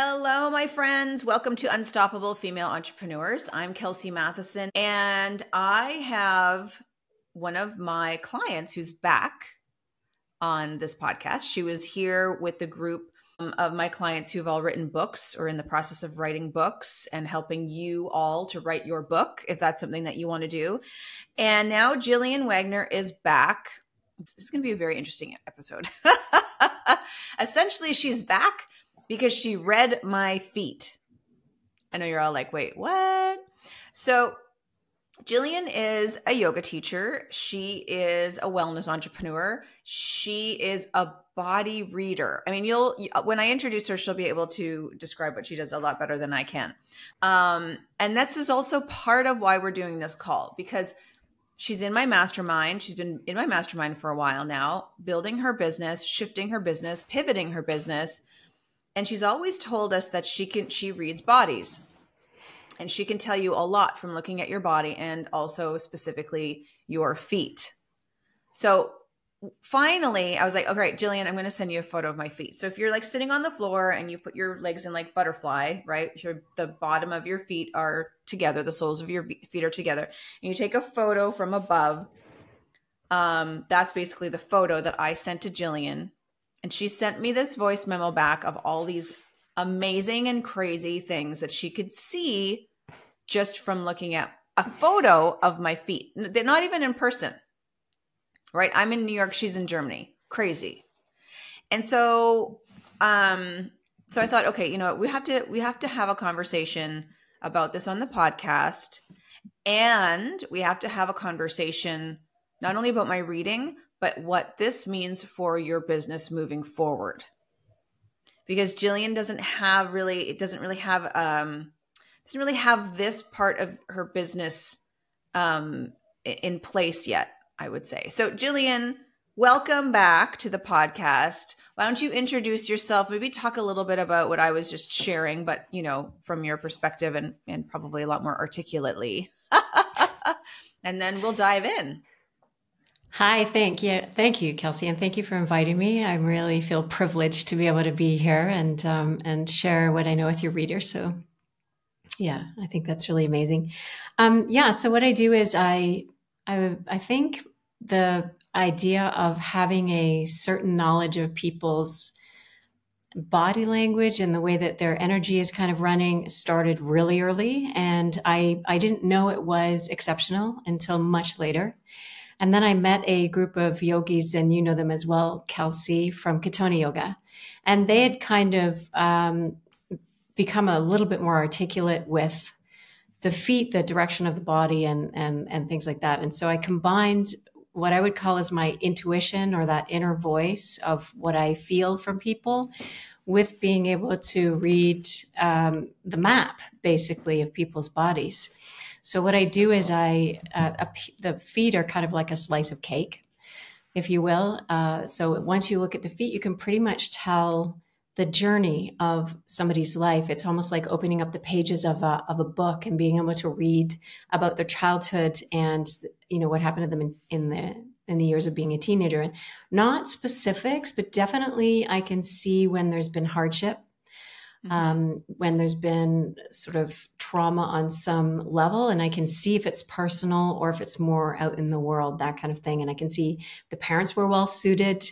Hello, my friends. Welcome to Unstoppable Female Entrepreneurs. I'm Kelsey Matheson, and I have one of my clients who's back on this podcast. She was here with the group um, of my clients who've all written books or in the process of writing books and helping you all to write your book if that's something that you want to do. And now Gillian Wagner is back. This is going to be a very interesting episode. Essentially, she's back because she read my feet. I know you're all like, wait, what? So, Gillian is a yoga teacher. She is a wellness entrepreneur. She is a body reader. I mean, you'll when I introduce her, she'll be able to describe what she does a lot better than I can. Um, and this is also part of why we're doing this call because she's in my mastermind. She's been in my mastermind for a while now, building her business, shifting her business, pivoting her business, and she's always told us that she can she reads bodies. And she can tell you a lot from looking at your body and also specifically your feet. So finally i was like okay gillian i'm going to send you a photo of my feet. So if you're like sitting on the floor and you put your legs in like butterfly right your, the bottom of your feet are together the soles of your feet are together and you take a photo from above um, that's basically the photo that i sent to gillian and she sent me this voice memo back of all these amazing and crazy things that she could see just from looking at a photo of my feet. They're not even in person. Right? I'm in New York, she's in Germany. Crazy. And so um so I thought, okay, you know, we have to we have to have a conversation about this on the podcast and we have to have a conversation not only about my reading, but what this means for your business moving forward. Because Gillian doesn't have really, it doesn't really have, um, doesn't really have this part of her business um, in place yet, I would say. So, Gillian, welcome back to the podcast. Why don't you introduce yourself? Maybe talk a little bit about what I was just sharing, but you know, from your perspective and and probably a lot more articulately. and then we'll dive in. Hi, thank you. Thank you, Kelsey, and thank you for inviting me. I really feel privileged to be able to be here and um, and share what I know with your readers. So, yeah, I think that's really amazing. Um, yeah, so what I do is I I I think the idea of having a certain knowledge of people's body language and the way that their energy is kind of running started really early and I I didn't know it was exceptional until much later. And then I met a group of yogis, and you know them as well, Kelsey from Katonah Yoga. And they had kind of um, become a little bit more articulate with the feet, the direction of the body, and, and, and things like that. And so I combined what I would call as my intuition or that inner voice of what I feel from people with being able to read um, the map basically of people's bodies. So what I do is I uh, the feet are kind of like a slice of cake, if you will. Uh, so once you look at the feet, you can pretty much tell the journey of somebody's life. It's almost like opening up the pages of a, of a book and being able to read about their childhood and you know what happened to them in, in the in the years of being a teenager and not specifics but definitely i can see when there's been hardship mm-hmm. um, when there's been sort of trauma on some level and I can see if it's personal or if it's more out in the world, that kind of thing. And I can see the parents were well suited.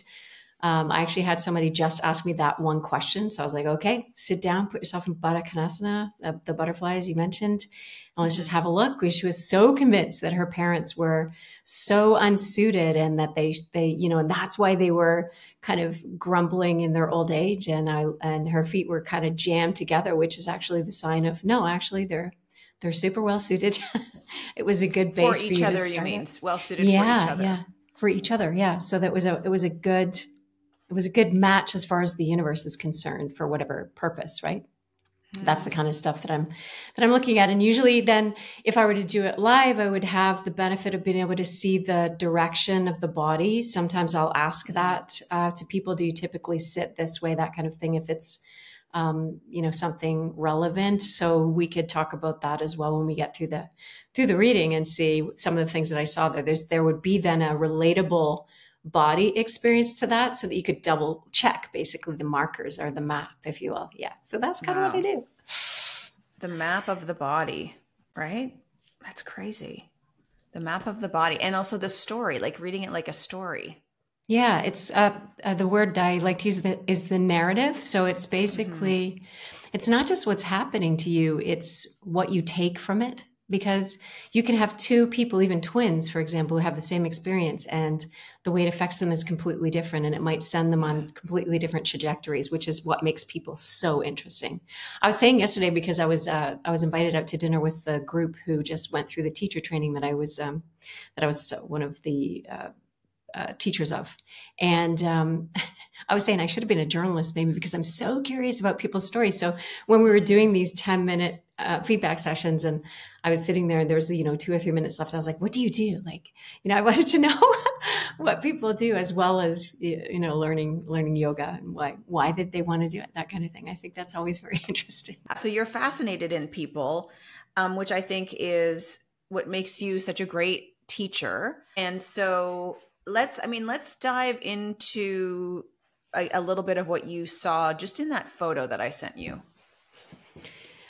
Um, I actually had somebody just ask me that one question. So I was like, okay, sit down, put yourself in Baddha Konasana, the, the butterflies you mentioned, and let's just have a look. She was so convinced that her parents were so unsuited and that they, they, you know, and that's why they were kind of grumbling in their old age. And I, and her feet were kind of jammed together, which is actually the sign of no, actually they're, they're super well suited. it was a good base for each for other. You mean well suited yeah, for each other? Yeah, for each other. Yeah. So that was a, it was a good, it was a good match as far as the universe is concerned for whatever purpose, right? That's the kind of stuff that i'm that i'm looking at. And usually then if i were to do it live i would have the benefit of being able to see the direction of the body. Sometimes i'll ask that uh, to people do you typically sit this way? That kind of thing if it's um, you know something relevant. So we could talk about that as well when we get through the through the reading and see some of the things that i saw there. There's there would be then a relatable body experience to that so that you could double check basically the markers or the map, if you will. Yeah. So that's kind wow. of what I do. The map of the body, right? That's crazy. The map of the body. And also the story, like reading it like a story. Yeah, it's uh, uh, the word I like to use the, is the narrative. So it's basically, mm-hmm. it's not just what's happening to you; it's what you take from it because you can have two people, even twins, for example, who have the same experience and the way it affects them is completely different and it might send them on completely different trajectories, which is what makes people so interesting. I was saying yesterday because I was uh, I was invited out to dinner with the group who just went through the teacher training that I was um, that I was one of the uh, uh, teachers of. And um, I was saying I should have been a journalist maybe because I'm so curious about people's stories. So when we were doing these 10 minute uh, feedback sessions and I was sitting there and there was, you know, two or three minutes left. I was like, what do you do? Like, you know, I wanted to know what people do as well as, you know, learning, learning yoga and why, why did they want to do it? That kind of thing. I think that's always very interesting. So you're fascinated in people, um, which I think is what makes you such a great teacher. And so let's, I mean, let's dive into a, a little bit of what you saw just in that photo that I sent you.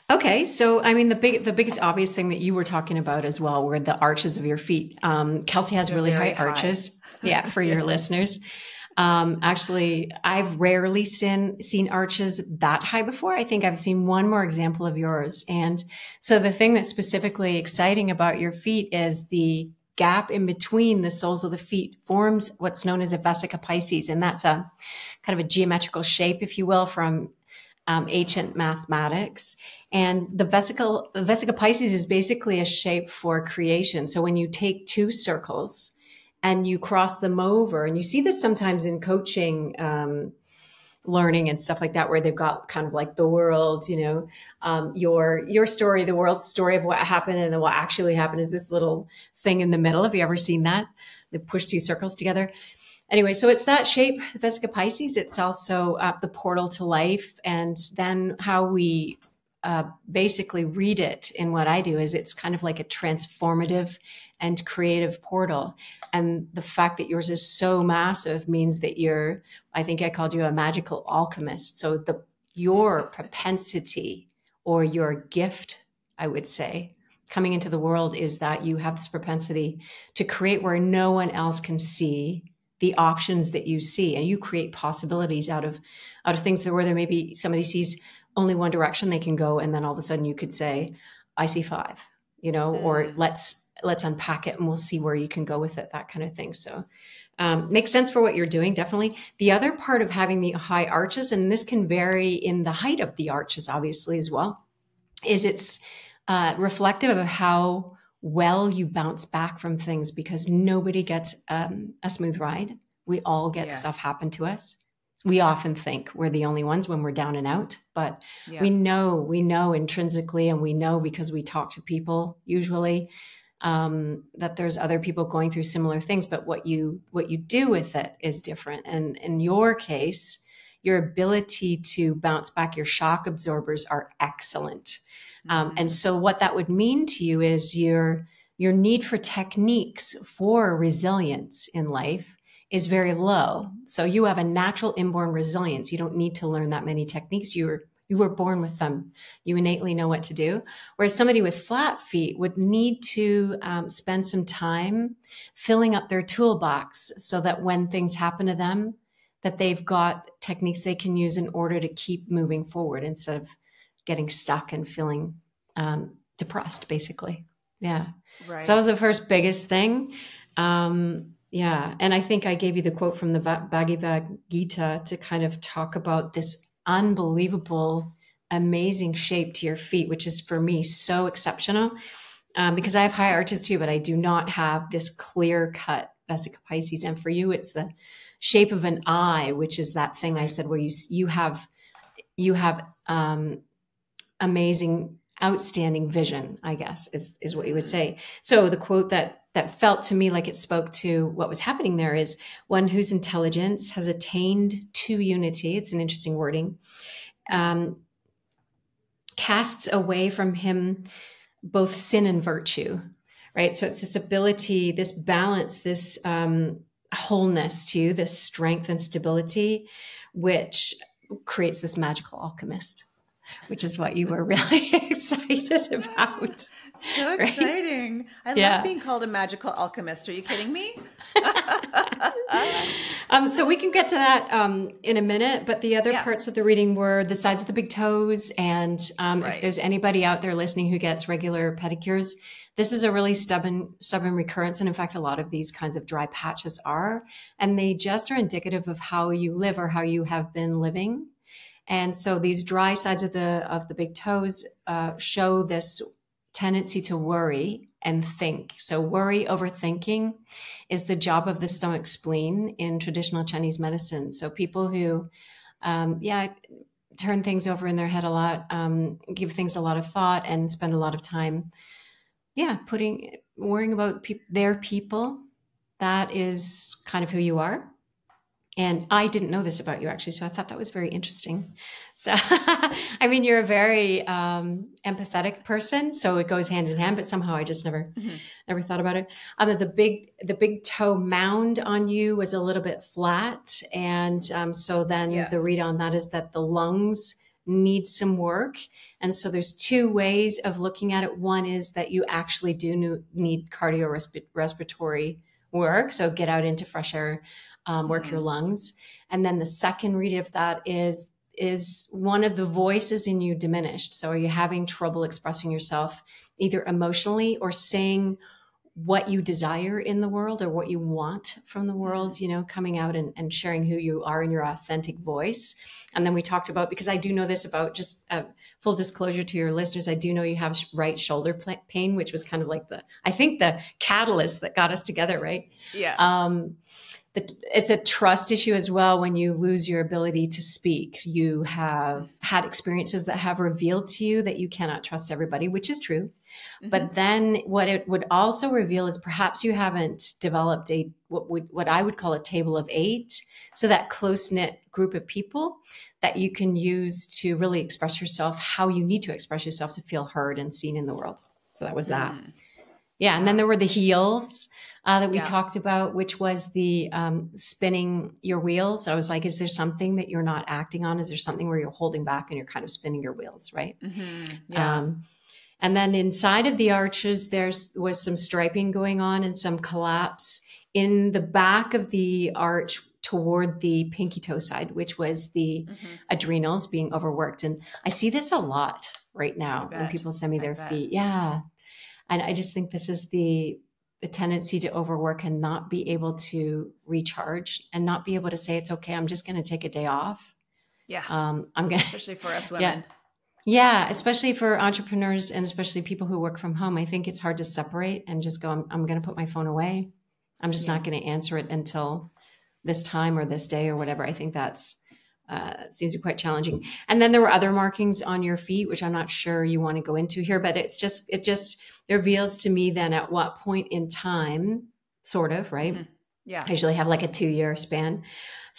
Okay, so I mean the big the biggest obvious thing that you were talking about as well were the arches of your feet. Um, Kelsey has They're really high, high, arches. Yeah, for your listeners. Um, actually, I've rarely seen seen arches that high before. I think I've seen one more example of yours. And so the thing that's specifically exciting about your feet is the gap in between the soles of the feet forms what's known as a vesica piscis. And that's a kind of a geometrical shape, if you will, from um, ancient mathematics. And the vesicle, vesica piscis is basically a shape for creation. So when you take two circles and you cross them over, and you see this sometimes in coaching, um, learning and stuff like that where they've got kind of like the world you know um, your your story the world's story of what happened and then what actually happened is this little thing in the middle have you ever seen that they push two circles together anyway so it's that shape vesica piscis. it's also uh, the portal to life and then how we uh, basically read it in what I do is it's kind of like a transformative and creative portal. And the fact that yours is so massive means that you're, I think I called you a magical alchemist. So the, your propensity or your gift, I would say, coming into the world is that you have this propensity to create where no one else can see the options that you see and you create possibilities out of out of things that where there maybe somebody sees only one direction they can go and then all of a sudden you could say i see five you know mm. or let's let's unpack it and we'll see where you can go with it that kind of thing so um, makes sense for what you're doing definitely the other part of having the high arches and this can vary in the height of the arches obviously as well is it's uh, reflective of how well you bounce back from things because nobody gets um, a smooth ride we all get yes. stuff happen to us we often think we're the only ones when we're down and out but yeah. we know we know intrinsically and we know because we talk to people usually um, that there's other people going through similar things but what you what you do with it is different and in your case your ability to bounce back your shock absorbers are excellent um, mm-hmm. and so what that would mean to you is your your need for techniques for resilience in life is very low. So you have a natural inborn resilience. You don't need to learn that many techniques. You were you were born with them. You innately know what to do. Whereas somebody with flat feet would need to um, spend some time filling up their toolbox so that when things happen to them, that they've got techniques they can use in order to keep moving forward instead of getting stuck and feeling um, depressed, basically. Yeah. Right. So that was the first biggest thing. Um, yeah. And I think I gave you the quote from the Bhagavad Gita to kind of talk about this unbelievable, amazing shape to your feet, which is for me so exceptional. Um, because I have high arches too, but I do not have this clear cut vesica piscis. And for you, it's the shape of an eye, which is that thing I said where you you have you have um, amazing, outstanding vision. I guess is is what you would say. So the quote that that felt to me like it spoke to what was happening there is one whose intelligence has attained to unity. It's an interesting wording. Um, casts away from him both sin and virtue, right? So it's this ability, this balance, this um, wholeness to you, this strength and stability, which creates this magical alchemist, which is what you were really excited about. So exciting. Right? I yeah. love being called a magical alchemist. Are you kidding me? um, so we can get to that um, in a minute, but the other yeah. parts of the reading were the sides of the big toes. And um, right. if there's anybody out there listening who gets regular pedicures, this is a really stubborn, stubborn recurrence. And in fact, a lot of these kinds of dry patches are, and they just are indicative of how you live or how you have been living. And so these dry sides of the of the big toes uh, show this tendency to worry and think. So, worry, overthinking is the job of the stomach spleen in traditional Chinese medicine. So, people who, um, yeah, turn things over in their head a lot, um, give things a lot of thought, and spend a lot of time, yeah, putting, worrying about pe- their people. That is kind of who you are. And I didn't know this about you actually, so I thought that was very interesting. So, I mean, you're a very um, empathetic person, so it goes hand in hand. But somehow, I just never, mm-hmm. never thought about it. Um, the big, the big toe mound on you was a little bit flat, and um, so then yeah. the read on that is that the lungs need some work. And so there's two ways of looking at it. One is that you actually do need cardiorespiratory work, so get out into fresh air um, work your mm-hmm. lungs. And then the second read of that is is one of the voices in you diminished? So are you having trouble expressing yourself either emotionally or saying what you desire in the world or what you want from the world, mm-hmm. you know, coming out and, and sharing who you are in your authentic voice. And then we talked about, because I do know this about just uh, full disclosure to your listeners, I do know you have right shoulder pain, which was kind of like the, I think the catalyst that got us together, right? Yeah. Um, it's a trust issue as well when you lose your ability to speak. You have had experiences that have revealed to you that you cannot trust everybody, which is true. Mm-hmm. But then what it would also reveal is perhaps you haven't developed a what would what I would call a table of 8, so that close-knit group of people that you can use to really express yourself how you need to express yourself to feel heard and seen in the world. So that was that. Mm. Yeah, and then there were the heels uh, that we yeah. talked about, which was the um, spinning your wheels. I was like, is there something that you're not acting on? Is there something where you're holding back and you're kind of spinning your wheels, right? Mm-hmm. Yeah. Um, and then inside of the arches, there was some striping going on and some collapse in the back of the arch toward the pinky toe side, which was the mm-hmm. adrenals being overworked. And I see this a lot right now when people send me their feet. Yeah. And I just think this is the a tendency to overwork and not be able to recharge and not be able to say it's okay i'm just going to take a day off. Yeah. Um i'm gonna especially for us women. Yeah. yeah especially for entrepreneurs and especially people who work from home i think it's hard to separate and just go i'm, I'm going to put my phone away. I'm just yeah. not going to answer it until this time or this day or whatever. I think that's uh, seems to be quite challenging. And then there were other markings on your feet, which I'm not sure you want to go into here, but it's just it just reveals to me then at what point in time, sort of, right? Mm-hmm. Yeah. I usually have like a two year span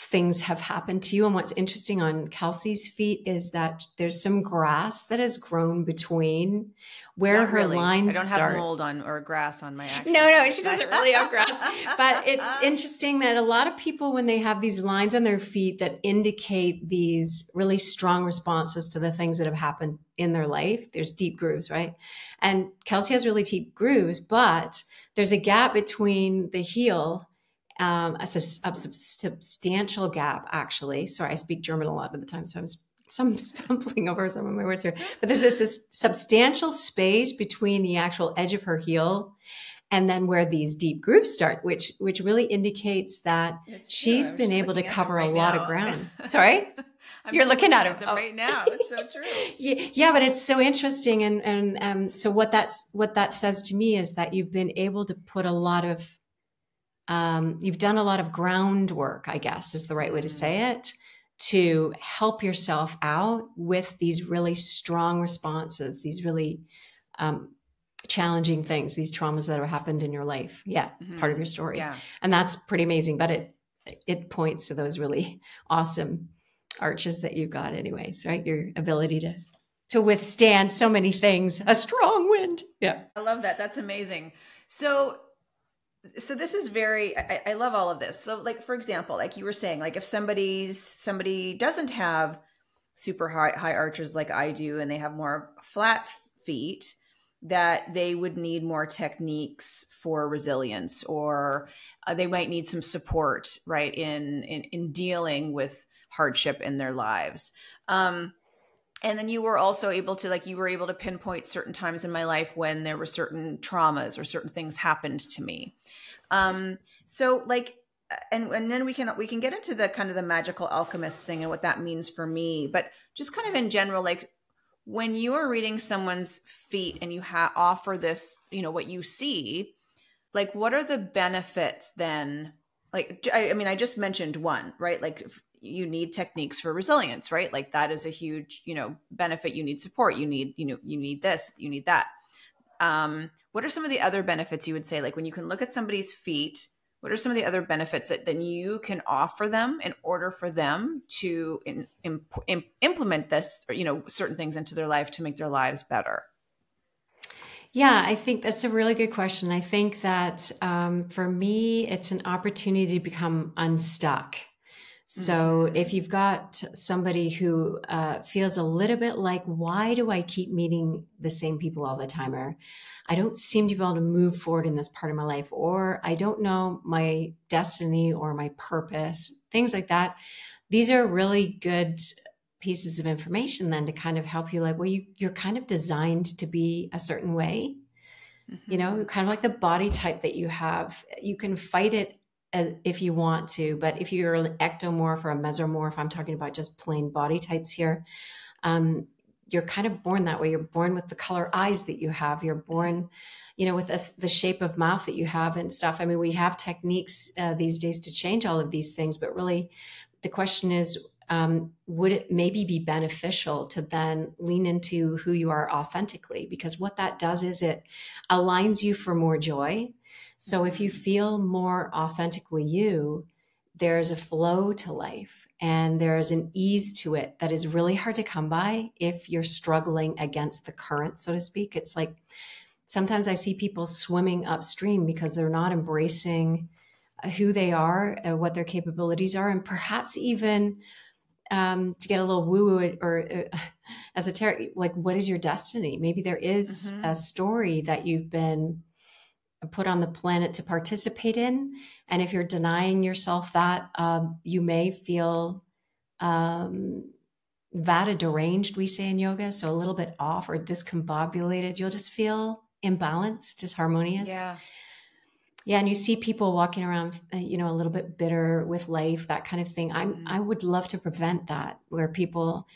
things have happened to you. And what's interesting on Kelsey's feet is that there's some grass that has grown between where Not her really. lines I don't start. have mold on or grass on my actual. No, no, she doesn't really have grass. But it's interesting that a lot of people, when they have these lines on their feet that indicate these really strong responses to the things that have happened in their life, there's deep grooves, right? And Kelsey has really deep grooves, but there's a gap between the heel um, a, a, substantial gap, actually. Sorry, I speak German a lot of the time, so I'm some stumbling over some of my words here. But there's this, this substantial space between the actual edge of her heel and then where these deep grooves start, which which really indicates that it's she's been able to cover right a lot now. of ground. Sorry. You're looking at it oh. right now. It's so true. yeah, yeah, but it's so interesting, and and um, so what that's what that says to me is that you've been able to put a lot of um, you've done a lot of groundwork, I guess is the right way to say mm. it, to help yourself out with these really strong responses, these really um, challenging things, these traumas that have happened in your life. Yeah, mm-hmm. part of your story. Yeah. And that's pretty amazing. But it it points to those really awesome arches that you've got anyways, right? Your ability to to withstand so many things, a strong wind. Yeah. I love that. That's amazing. So so this is very I, I, love all of this. So like for example like you were saying like if somebody's somebody doesn't have super high high arches like i do and they have more flat feet that they would need more techniques for resilience or uh, they might need some support right in, in in dealing with hardship in their lives. Um and then you were also able to like you were able to pinpoint certain times in my life when there were certain traumas or certain things happened to me um so like and and then we can we can get into the kind of the magical alchemist thing and what that means for me but just kind of in general like when you are reading someone's feet and you ha- offer this, you know, what you see, like what are the benefits then? Like, I, I mean, I just mentioned one, right? Like, you need techniques for resilience, right? Like, that is a huge, you know, benefit. You need support. You need, you know, you need this, you need that. Um, what are some of the other benefits you would say? Like, when you can look at somebody's feet, what are some of the other benefits that then you can offer them in order for them to in, in, in, implement this or you know certain things into their life to make their lives better yeah i think that's a really good question i think that um, for me it's an opportunity to become unstuck so mm-hmm. if you've got somebody who uh, feels a little bit like why do i keep meeting the same people all the time or I don't seem to be able to move forward in this part of my life, or I don't know my destiny or my purpose, things like that. These are really good pieces of information then to kind of help you like, well, you, you're kind of designed to be a certain way. Mm-hmm. You know, mm-hmm. kind of like the body type that you have. You can fight it as, if you want to, but if you're an ectomorph or a mesomorph, I'm talking about just plain body types here. Um, you're kind of born that way. You're born with the color eyes that you have. You're born, you know, with the shape of mouth that you have and stuff. I mean, we have techniques uh, these days to change all of these things, but really, the question is, um, would it maybe be beneficial to then lean into who you are authentically? Because what that does is it aligns you for more joy. So if you feel more authentically you, there's a flow to life and there's an ease to it that is really hard to come by if you're struggling against the current, so to speak. It's like sometimes I see people swimming upstream because they're not embracing uh, who they are, uh, what their capabilities are, and perhaps even um, to get a little woo woo or uh, esoteric, like what is your destiny? Maybe there is mm-hmm. a story that you've been put on the planet to participate in and if you're denying yourself that, um, you may feel um, vata deranged, we say in yoga. So a little bit off or discombobulated. You'll just feel imbalanced, disharmonious. Yeah. Yeah, and you see people walking around, uh, you know, a little bit bitter with life, that kind of thing. I'm, mm-hmm. I would love to prevent that, where people,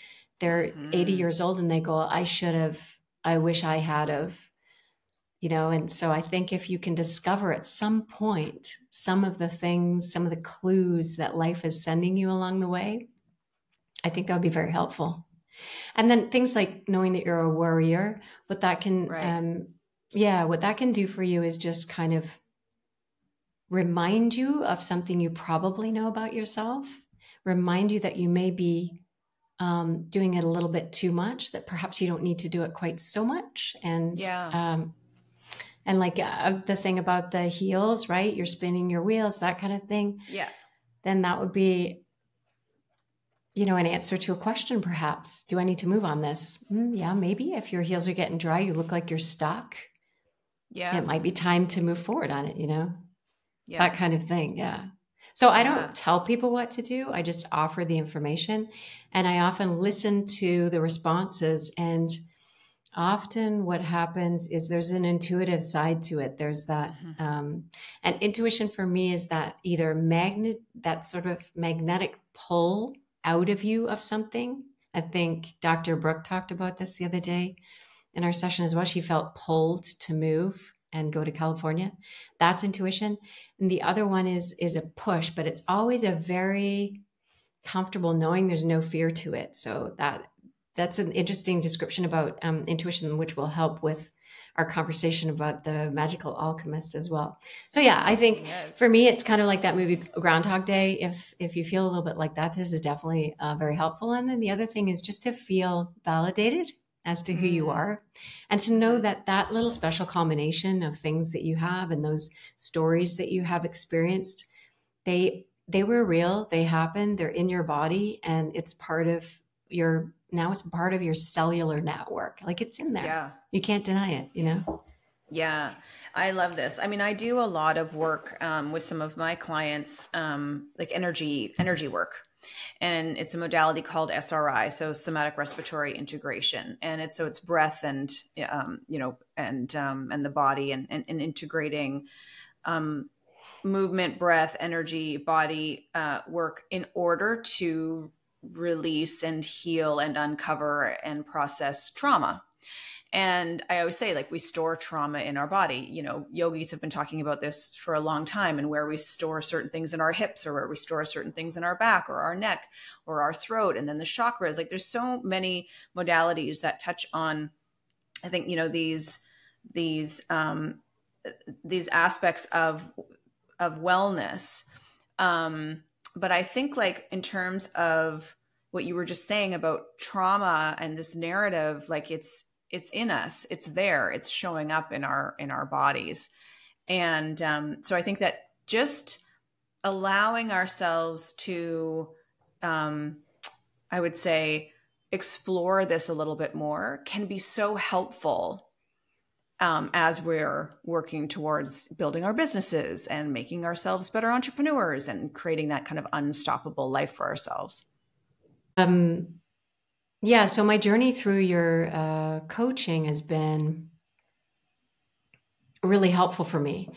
they're mm-hmm. 80 years old and they go, "I should have, I wish I had of," you know and so i think if you can discover at some point some of the things some of the clues that life is sending you along the way i think that would be very helpful and then things like knowing that you're a warrior what that can right. um yeah what that can do for you is just kind of remind you of something you probably know about yourself remind you that you may be um, doing it a little bit too much that perhaps you don't need to do it quite so much and yeah. um, and like uh, the thing about the heels, right? You're spinning your wheels, that kind of thing. Yeah. Then that would be, you know, an answer to a question, perhaps. Do I need to move on this? Mm, yeah, maybe. If your heels are getting dry, you look like you're stuck. Yeah. It might be time to move forward on it, you know? Yeah. That kind of thing. Yeah. So I don't tell people what to do. I just offer the information and I often listen to the responses and often what happens is there's an intuitive side to it. There's that mm-hmm. um, and intuition for me is that either magnet that sort of magnetic pull out of you of something. I think dr brooke talked about this the other day in our session as well. She felt pulled to move and go to california. That's intuition. And the other one is is a push but it's always a very comfortable knowing there's no fear to it. So that that's an interesting description about um, intuition, which will help with our conversation about the magical alchemist as well. So yeah, I think yes. for me, it's kind of like that movie Groundhog Day. If if you feel a little bit like that, this is definitely uh, very helpful. And then the other thing is just to feel validated as to who you mm-hmm. are and to know that that little special combination of things that you have and those stories that you have experienced they they were real they happened they're in your body and it's part of your now it's part of your cellular network. Like it's in there. Yeah. You can't deny it you know? Yeah. I love this. I mean i do a lot of work um, with some of my clients um, like energy energy work. And it's a modality called SRI, so somatic respiratory integration, and it's so it's breath and um, you know and um, and the body and and, and integrating um, movement, breath, energy, body uh, work in order to release and heal and uncover and process trauma and I always say, like, we store trauma in our body. You know, yogis have been talking about this for a long time, and where we store certain things in our hips, or where we store certain things in our back, or our neck, or our throat, and then the chakras. Like, there's so many modalities that touch on. I think you know these these um, these aspects of of wellness. Um, but I think, like, in terms of what you were just saying about trauma and this narrative, like, it's it's in us it's there it's showing up in our in our bodies. And um, so i think that just allowing ourselves to um, i would say explore this a little bit more can be so helpful um, as we're working towards building our businesses and making ourselves better entrepreneurs and creating that kind of unstoppable life for ourselves um, yeah. So my journey through your uh, coaching has been really helpful for me.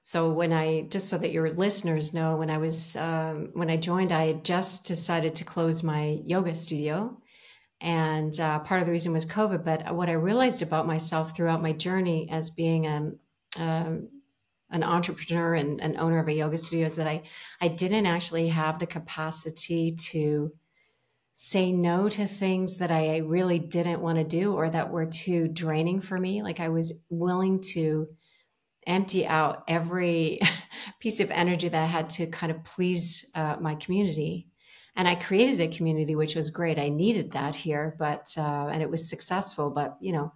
So when I just so that your listeners know, when I was um, when I joined, I had just decided to close my yoga studio, and uh, part of the reason was COVID. But what I realized about myself throughout my journey as being a, um, an entrepreneur and an owner of a yoga studio is that I I didn't actually have the capacity to say no to things that I really didn't want to do or that were too draining for me. Like I was willing to empty out every piece of energy that I had to kind of please uh, my community. And I created a community, which was great. I needed that here, but, uh, and it was successful. But, you know,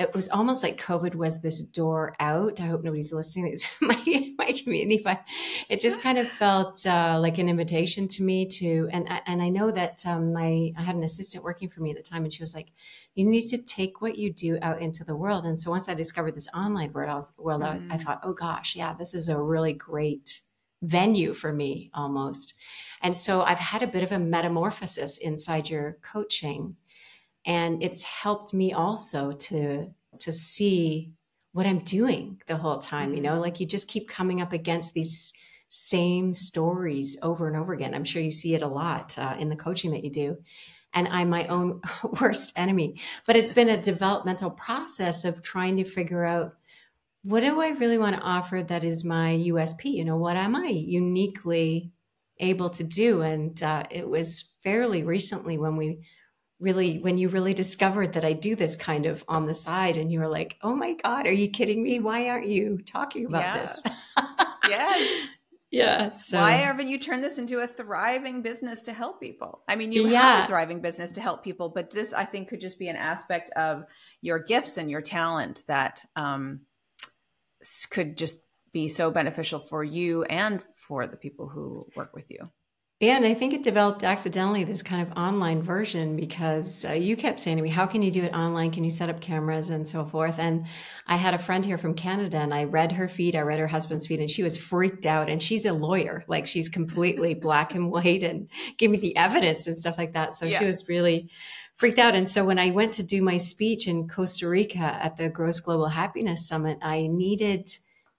it was almost like COVID was this door out. I hope nobody's listening to my, my community, but it just kind of felt uh, like an invitation to me to, and, and I know that um, my, I had an assistant working for me at the time and she was like, you need to take what you do out into the world. And so once I discovered this online world, I, was, world, mm-hmm. I, I mm. thought, oh gosh, yeah, this is a really great venue for me almost. And so I've had a bit of a metamorphosis inside your coaching and it's helped me also to to see what i'm doing the whole time you know? Mm-hmm. like you just keep coming up against these same stories over and over again. I'm sure you see it a lot uh, in the coaching that you do. And i'm my own worst enemy. But it's been a developmental process of trying to figure out what do i really want to offer that is my usp you know what am i uniquely able to do and uh, it was fairly recently when we really when you really discovered that I do this kind of on the side and you were like, "Oh my god, are you kidding me? Why aren't you talking about yeah. this?" yes. Yeah. So. Why haven't you turned this into a thriving business to help people? I mean, you yeah. have a thriving business to help people, but this I think could just be an aspect of your gifts and your talent that um, could just be so beneficial for you and for the people who work with you. Yeah, and I think it developed accidentally this kind of online version because uh, you kept saying to me, How can you do it online? Can you set up cameras and so forth? And I had a friend here from Canada and I read her feed, I read her husband's feed, and she was freaked out. And she's a lawyer, like she's completely black and white and gave me the evidence and stuff like that. So yeah. she was really freaked out. And so when I went to do my speech in Costa Rica at the Gross Global Happiness Summit, I needed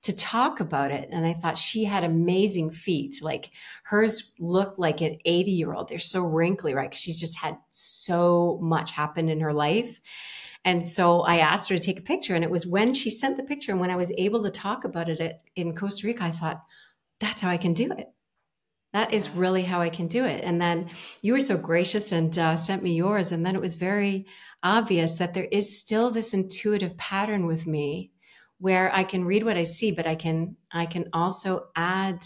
to talk about it. And I thought she had amazing feet. Like hers looked like an 80 year old. They're so wrinkly, right? She's just had so much happen in her life. And so I asked her to take a picture. And it was when she sent the picture and when I was able to talk about it at, in Costa Rica, I thought, that's how I can do it. That is really how I can do it. And then you were so gracious and uh, sent me yours. And then it was very obvious that there is still this intuitive pattern with me where I can read what I see, but I can I can also add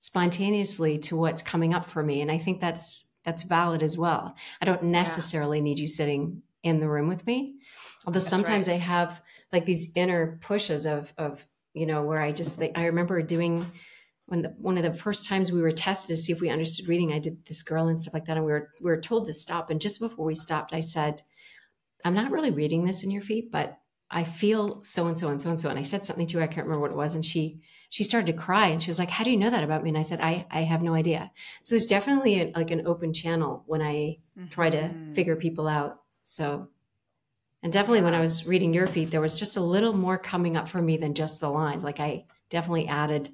spontaneously to what's coming up for me. And I think that's that's valid as well. I don't necessarily yeah. need you sitting in the room with me. Although That's sometimes right. I have like these inner pushes of of you know where I just think I remember doing when the, one of the first times we were tested to see if we understood reading. I did this girl and stuff like that, and we were we were told to stop. And just before we stopped, I said, "I'm not really reading this in your feet, but I feel so and so and so and so." And I said something to her. I can't remember what it was, and she she started to cry and she was like how do you know that about me and i said i i have no idea so there's definitely a, like an open channel when i mm-hmm. try to mm-hmm. figure people out so and definitely when i was reading your feet there was just a little more coming up for me than just the lines like i definitely added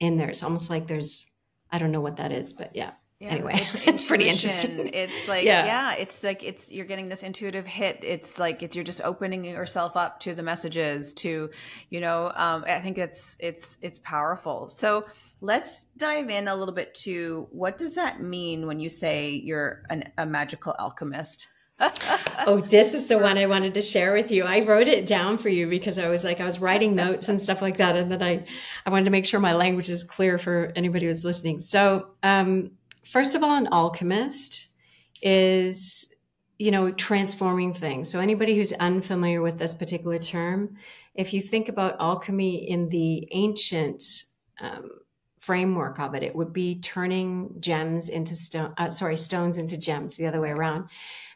in there it's almost like there's i don't know what that is but yeah yeah, anyway it's, it's pretty interesting it's like yeah. yeah. it's like it's you're getting this intuitive hit it's like it's you're just opening yourself up to the messages to you know um, i think it's it's it's powerful so let's dive in a little bit to what does that mean when you say you're an, a magical alchemist oh, this is the one I wanted to share with you. I wrote it down for you because I was like, I was writing notes and stuff like that. And then I, I wanted to make sure my language is clear for anybody who's listening. So, um, first of all, an alchemist is, you know, transforming things. So anybody who's unfamiliar with this particular term, if you think about alchemy in the ancient um, framework of it, it would be turning gems into stone, uh, sorry, stones into gems, the other way around.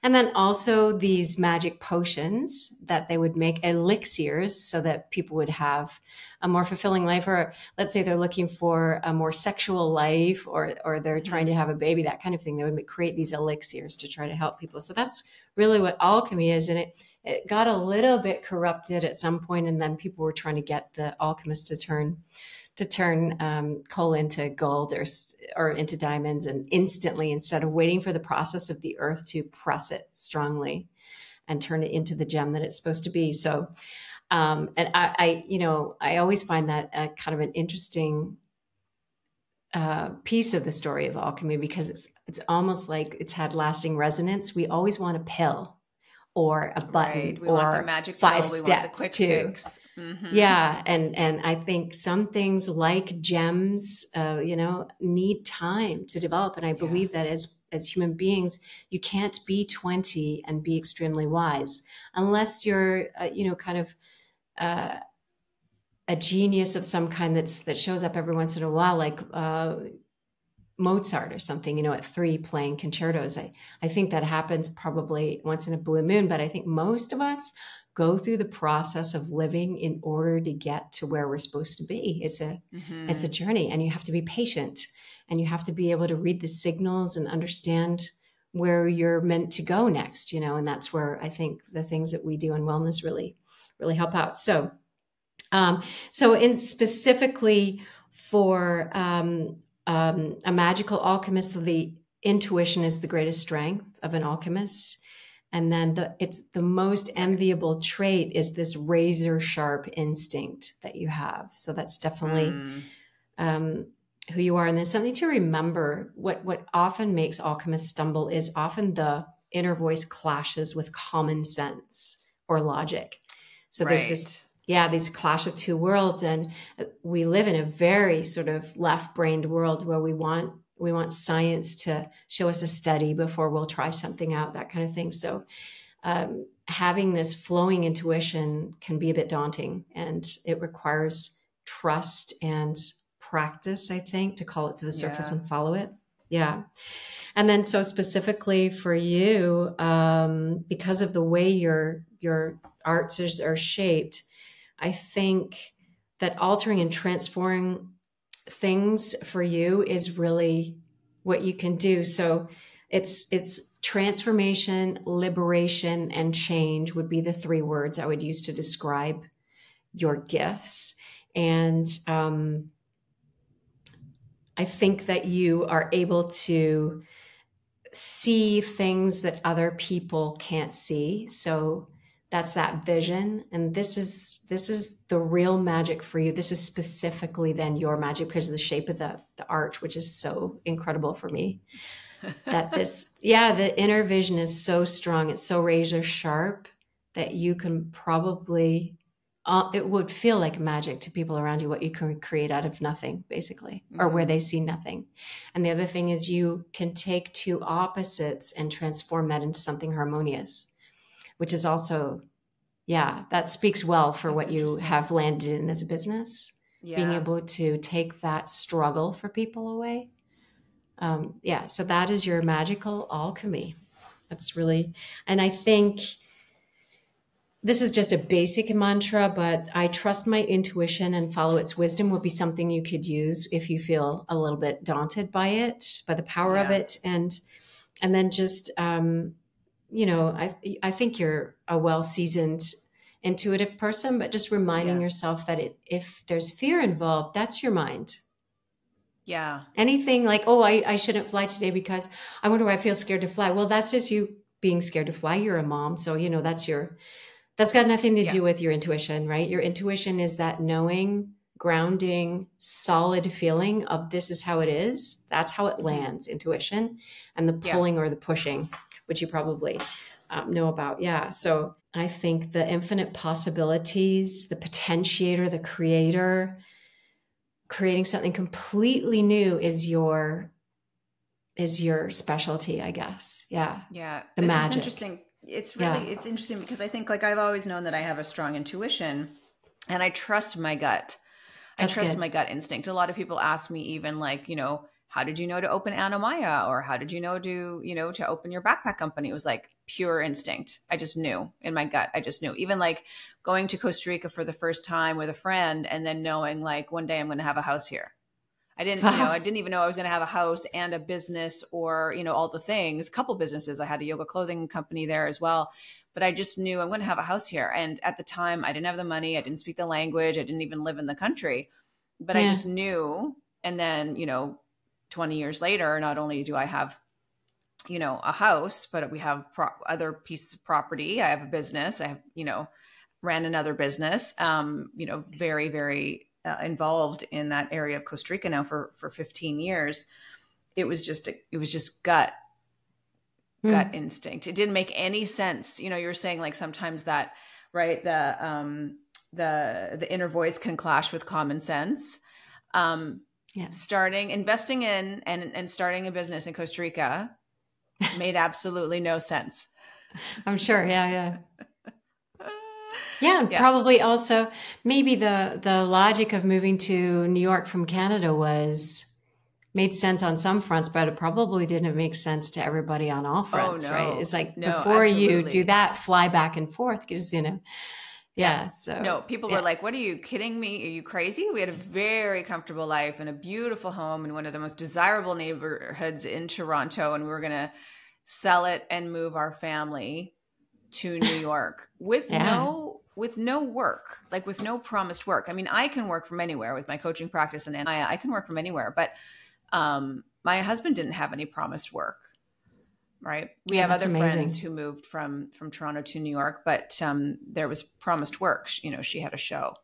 And then also these magic potions that they would make elixirs so that people would have a more fulfilling life. Or let's say they're looking for a more sexual life or, or they're mm-hmm. trying to have a baby, that kind of thing. They would create these elixirs to try to help people. So that's really what alchemy is. And it, it got a little bit corrupted at some point, and then people were trying to get the alchemists to turn to turn um, coal into gold or or into diamonds and instantly instead of waiting for the process of the earth to press it strongly and turn it into the gem that it's supposed to be. So, um, and I, I, you know, I always find that a, kind of an interesting uh, piece of the story of alchemy because it's it's almost like it's had lasting resonance. We always want a pill or a button right. or five pill. steps to fix. Mm-hmm. Yeah, and and I think some things like gems, uh, you know, need time to develop, and I believe yeah. that as as human beings, you can't be twenty and be extremely wise unless you're, uh, you know, kind of. Uh, a genius of some kind that's that shows up every once in a while, like uh, Mozart or something, you know, at three playing concertos. I, I think that happens probably once in a blue moon, but I think most of us go through the process of living in order to get to where we're supposed to be. It's a mm-hmm. it's a journey and you have to be patient and you have to be able to read the signals and understand where you're meant to go next, you know, and that's where I think the things that we do in wellness really really help out. So um so in specifically for um, um a magical alchemist, so the intuition is the greatest strength of an alchemist and then the it's the most enviable trait is this razor sharp instinct that you have so that's definitely mm. um, who you are and there's something to remember what what often makes alchemists stumble is often the inner voice clashes with common sense or logic so right. there's this yeah these clash of two worlds and we live in a very sort of left brained world where we want we want science to show us a study before we'll try something out that kind of thing. So um, having this flowing intuition can be a bit daunting and it requires trust and practice i think to call it to the surface yeah. and follow it. Yeah. And then so specifically for you um, because of the way your your arts are shaped i think that altering and transforming things for you is really what you can do. So it's it's transformation, liberation, and change would be the three words I would use to describe your gifts. And um, I think that you are able to see things that other people can't see. So that's that vision. And this is this is the real magic for you. This is specifically then your magic because of the shape of the the arch which is so incredible for me. That this yeah the inner vision is so strong. It's so razor sharp that you can probably uh, it would feel like magic to people around you what you can create out of nothing basically mm-hmm. or where mm-hmm. they see nothing. And the other thing is you can take two opposites and transform that into something harmonious which is also, yeah, that speaks well for That's what you have landed in as a business. Yeah. Being able to take that struggle for people away. Um, yeah, so that is your magical alchemy. That's really, and I think this is just a basic mantra, but I trust my intuition and follow its wisdom would be something you could use if you feel a little bit daunted by it, by the power yeah. of it. And, and then just, um, you know, I, I think you're a well seasoned intuitive person, but just reminding yeah. yourself that it, if there's fear involved, that's your mind. Yeah. Anything like, oh, I, I shouldn't fly today because I wonder why I feel scared to fly. Well, that's just you being scared to fly. You're a mom. So, you know, that's your, that's got nothing to yeah. do with your intuition, right? Your intuition is that knowing, grounding, solid feeling of this is how it is. That's how it mm-hmm. lands, intuition, and the pulling yeah. or the pushing, which you probably um, know about. Yeah. So I think the infinite possibilities, the potentiator, the creator, creating something completely new is your is your specialty, I guess. Yeah. Yeah. The this magic. is interesting it's really yeah. it's interesting because I think like I've always known that I have a strong intuition and I trust my gut. That's I trust good. my gut instinct. A lot of people ask me even like, you know, how did you know to open Anamaya or how did you know to, you know, to open your backpack company? It was like pure instinct. I just knew in my gut. I just knew. Even like going to Costa Rica for the first time with a friend and then knowing like one day I'm going to have a house here. I didn't, you know, I didn't even know I was going to have a house and a business or, you know, all the things, a couple businesses. I had a yoga clothing company there as well. But I just knew I'm going to have a house here. And at the time, I didn't have the money. I didn't speak the language. I didn't even live in the country. But yeah. I just knew. And then, you know, 20 years later, not only do I have, you know, a house, but we have pro- other pieces of property. I have a business. I have, you know, ran another business, um, you know, very, very uh, involved in that area of Costa Rica now for for 15 years. It was just it was just gut mm. gut instinct. It didn't make any sense. You know, you're saying like sometimes that right the um the the inner voice can clash with common sense. Um yeah. starting investing in and and starting a business in Costa Rica made absolutely no sense. I'm sure. Yeah, yeah. Yeah, yeah, probably also maybe the the logic of moving to New York from Canada was made sense on some fronts, but it probably didn't make sense to everybody on all oh, fronts, oh, no. right? It's like no, before absolutely. you do that, fly back and forth, because you know. Yeah, so no, people yeah. were like, "What are you kidding me? Are you crazy?" We had a very comfortable life and a beautiful home in one of the most desirable neighborhoods in Toronto, and we were going to sell it and move our family to New York with yeah. no with no work, like with no promised work. I mean, I can work from anywhere with my coaching practice and I, I can work from anywhere, but um, my husband didn't have any promised work. Right. We yeah, have other amazing. friends who moved from from Toronto to New York, but um, there was promised work. You know, she had a show.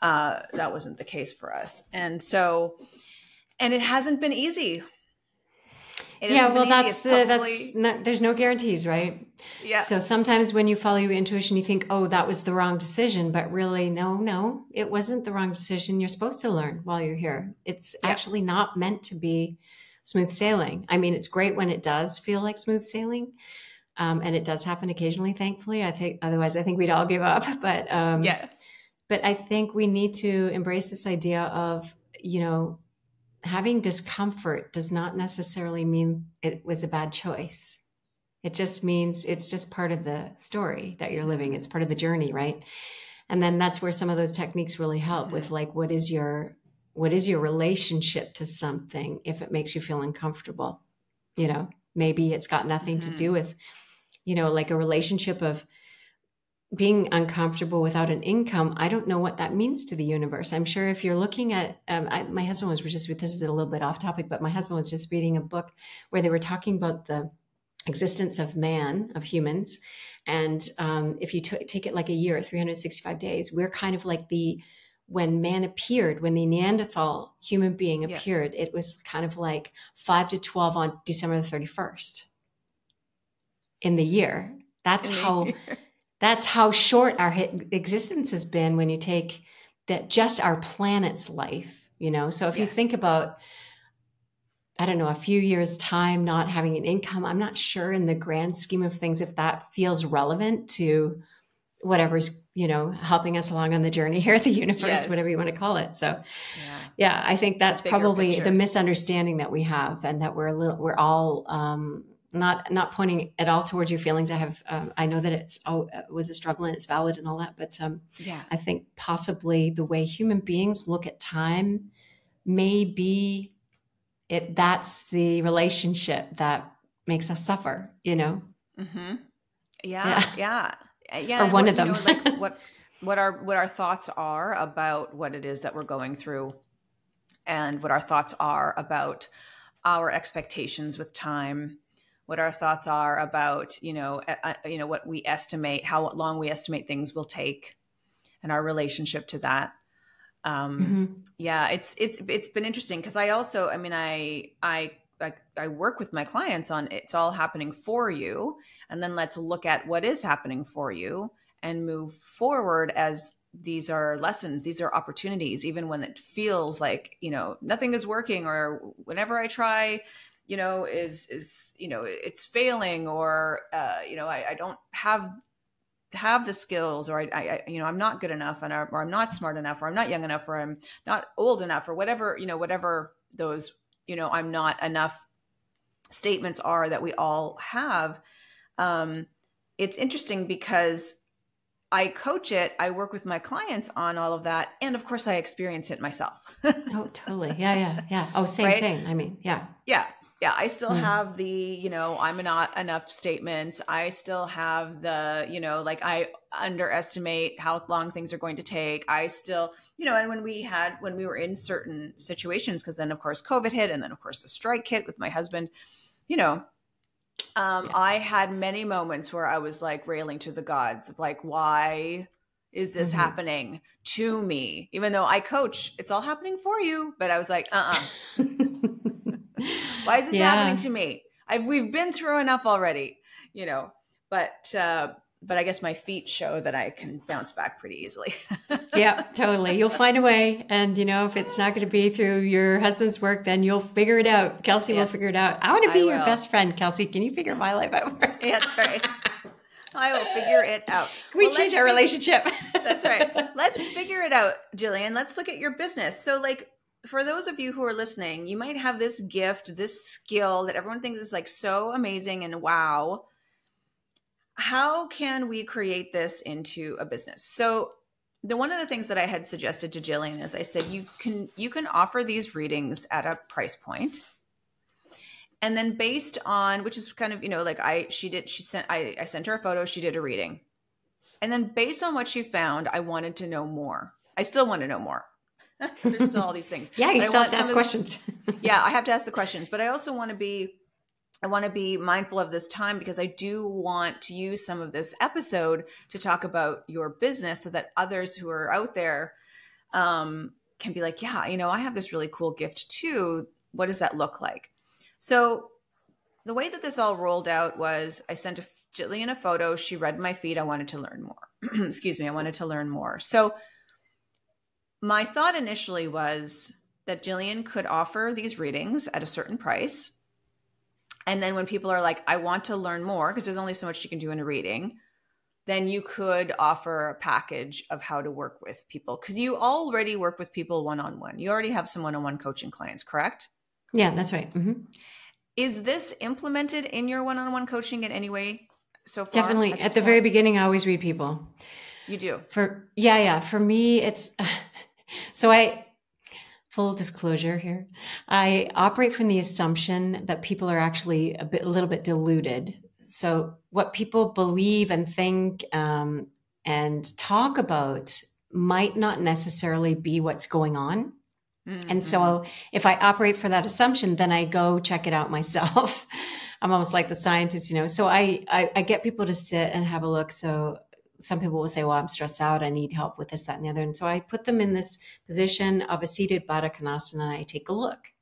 Uh, that wasn't the case for us, and so, and it hasn't been easy yeah, well, that's the probably... that's not, there's no guarantees, right? Yeah. So sometimes when you follow your intuition, you think, oh, that was the wrong decision, but really, no, no, it wasn't the wrong decision. You're supposed to learn while you're here. It's yeah. actually not meant to be smooth sailing. I mean, it's great when it does feel like smooth sailing. Um, and it does happen occasionally, thankfully. I think otherwise, I think we'd all give up. But um, yeah, but I think we need to embrace this idea of you know having discomfort does not necessarily mean it was a bad choice. It just means it's just part of the story that you're living. It's part of the journey, right? And then that's where some of those techniques really help with like what is your what is your relationship to something if it makes you feel uncomfortable? You know, maybe it's got nothing mm-hmm. to do mm-hmm. with you know, like a relationship of being uncomfortable without an income, I don't know what that means to the universe. I'm sure if you're looking at, um, I, my husband was just, this is a little bit off topic, but my husband was just reading a book where they were talking about the existence of man, of humans. And um, if you t- take it like a year, 365 days, we're kind of like the, when man appeared, when the Neanderthal human being appeared, yeah. it was kind of like 5 to 12 on December the 31st in the year. That's how. Year that's how short our existence has been when you take that just our planet's life you know so if yes. you think about I don't know, a few years' time not having an income, I'm not sure in the grand scheme of things if that feels relevant to whatever's, you know, helping us along on the journey here, the universe, yes. whatever you want to call it. So, yeah, yeah I think that's probably picture. the misunderstanding that we have and that we're a little, we're all, um, not not pointing at all towards your feelings. I have um, I know that it's oh it was a struggle and it's valid and all that, but um, yeah, I think possibly the way human beings look at time may be it that's the relationship that makes us suffer you know mm-hmm. yeah, yeah yeah yeah or one what, of them know, like what what our what our thoughts are about what it is that we're going through and what our thoughts are about our expectations with time what our thoughts are about you know uh, you know what we estimate how long we estimate things will take and our relationship to that um mm-hmm. yeah it's it's it's been interesting because i also i mean i i I, I work with my clients on it's all happening for you and then let's look at what is happening for you and move forward as these are lessons these are opportunities even when it feels like you know nothing is working or whenever i try you know is is you know it's failing or uh, you know I, I don't have have the skills or I, I, you know i'm not good enough and or i'm not smart enough or i'm not young enough or i'm not old enough or whatever you know whatever those you know i'm not enough statements are that we all have um it's interesting because i coach it i work with my clients on all of that and of course i experience it myself. Oh totally. Yeah yeah yeah. Oh same right? same. I mean yeah. Yeah yeah. I still mm. have the you know i'm not enough statements. I still have the you know like i underestimate how long things are going to take. I still you know and when we had when we were in certain situations because then of course covid hit and then of course the strike hit with my husband you know um yeah. i had many moments where i was like railing to the gods of like why is this mm-hmm. happening to me even though i coach it's all happening for you but i was like uh-uh Why is this yeah. happening to me? I've we've been through enough already, you know. But uh, but I guess my feet show that I can bounce back pretty easily. yeah, totally. You'll find a way, and you know if it's not going to be through your husband's work, then you'll figure it out. Kelsey yeah. will figure it out. I want to be your best friend, Kelsey. Can you figure my life out? yeah, that's right. I will figure it out. Can we well, change our relationship? that's right. Let's figure it out, Gillian. Let's look at your business. So, like, for those of you who are listening, you might have this gift, this skill that everyone thinks is like so amazing and wow. How can we create this into a business? So, the one of the things that I had suggested to Gillian is I said you can you can offer these readings at a price point. And then based on which is kind of, you know, like I she did she sent I, I sent her a photo, she did a reading. And then based on what she found, I wanted to know more. I still want to know more. There's still all these things. yeah, you still have to ask questions. yeah, I have to ask the questions, but I also want to be I want to be mindful of this time because I do want to use some of this episode to talk about your business so that others who are out there um, can be like, yeah, you know, I have this really cool gift too. What does that look like? So the way that this all rolled out was I sent a Gillian a photo. She read my feed. I wanted to learn more. Excuse me. I wanted to learn more. So my thought initially was that Gillian could offer these readings at a certain price. And then when people are like, I want to learn more, because there's only so much you can do in a reading, then you could offer a package of how to work with people. Because you already work with people one on one. You already have some one on one coaching clients, correct? Yeah, that's right. Mm-hmm. Is this implemented in your one on one coaching in any way so far? Definitely. At, at the point? very beginning, I always read people. You do? For yeah, yeah. For me, it's so I, full disclosure here, I operate from the assumption that people are actually a bit, a little bit deluded. So what people believe and think um, and talk about might not necessarily be what's going on. Mm-hmm. And so mm-hmm. if I operate for that assumption, then I go check it out myself. I'm almost like the scientist, you know. So I, I, I get people to sit and have a look. So some people will say, well, I'm stressed out. I need help with this, that, and the other. And so I put them in this position of a seated Baddha Konasana and I take a look.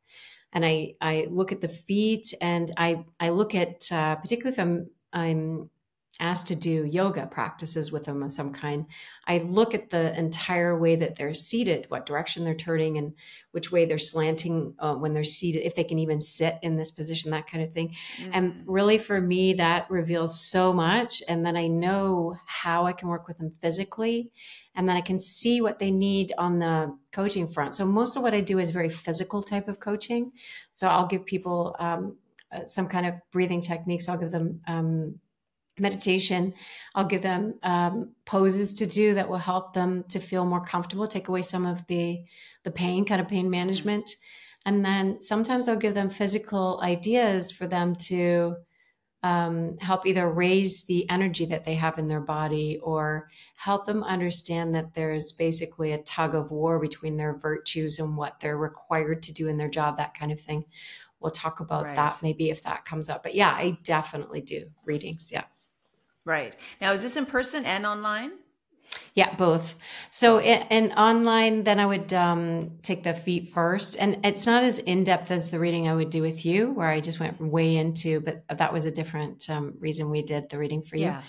And I, I look at the feet and I, I look at, uh, particularly if I'm, I'm asked to do yoga practices with them of some kind, I look at the entire way that they're seated, what direction they're turning, and which way they're slanting uh, when they're seated, if they can even sit in this position, that kind of thing. Mm-hmm. And really, for me, that reveals so much. And then I know how I can work with them physically. And then I can see what they need on the coaching front. So, most of what I do is very physical type of coaching. So, I'll give people um, uh, some kind of breathing techniques. I'll give them um, meditation. I'll give them um, poses to do that will help them to feel more comfortable, take away some of the the pain, kind of pain management. And then sometimes I'll give them physical ideas for them to um, help either raise the energy that they have in their body or help them understand that there's basically a tug of war between their virtues and what they're required to do in their job, that kind of thing. We'll talk about right. that maybe if that comes up. But yeah, I definitely do readings. Yeah. Right. Now, is this in person and online? Yeah, both. So in, online, then I would um, take the feet first, and it's not as in depth as the reading I would do with you, where I just went way into. But that was a different um, reason we did the reading for you. Yeah.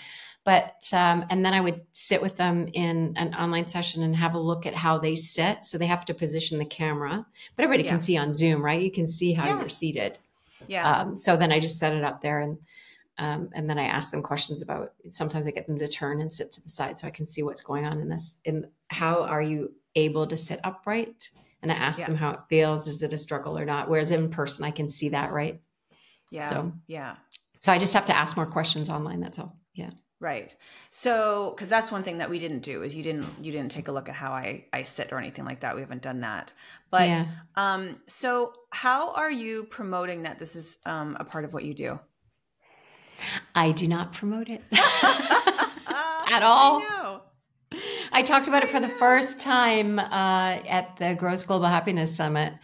But um, and then I would sit with them in an online session and have a look at how they sit. So they have to position the camera, but everybody yeah. can see on Zoom, right? You can see how yeah. you're seated. Yeah. Um, so then I just set it up there and um, and then I ask them questions about. Sometimes I get them to turn and sit to the side so I can see what's going on in this. In how are you able to sit upright? And I ask yeah. them how it feels. Is it a struggle or not? Whereas in person, I can see that, right? Yeah. So yeah. So I just have to ask more questions online. That's all. Yeah. Right. So, because that's one thing that we didn't do is you didn't you didn't take a look at how I I sit or anything like that. We haven't done that. But yeah. um, so how are you promoting that this is um, a part of what you do? I do not promote it at all. I, I, talked about it for the first time uh, at the Gross Global Happiness Summit,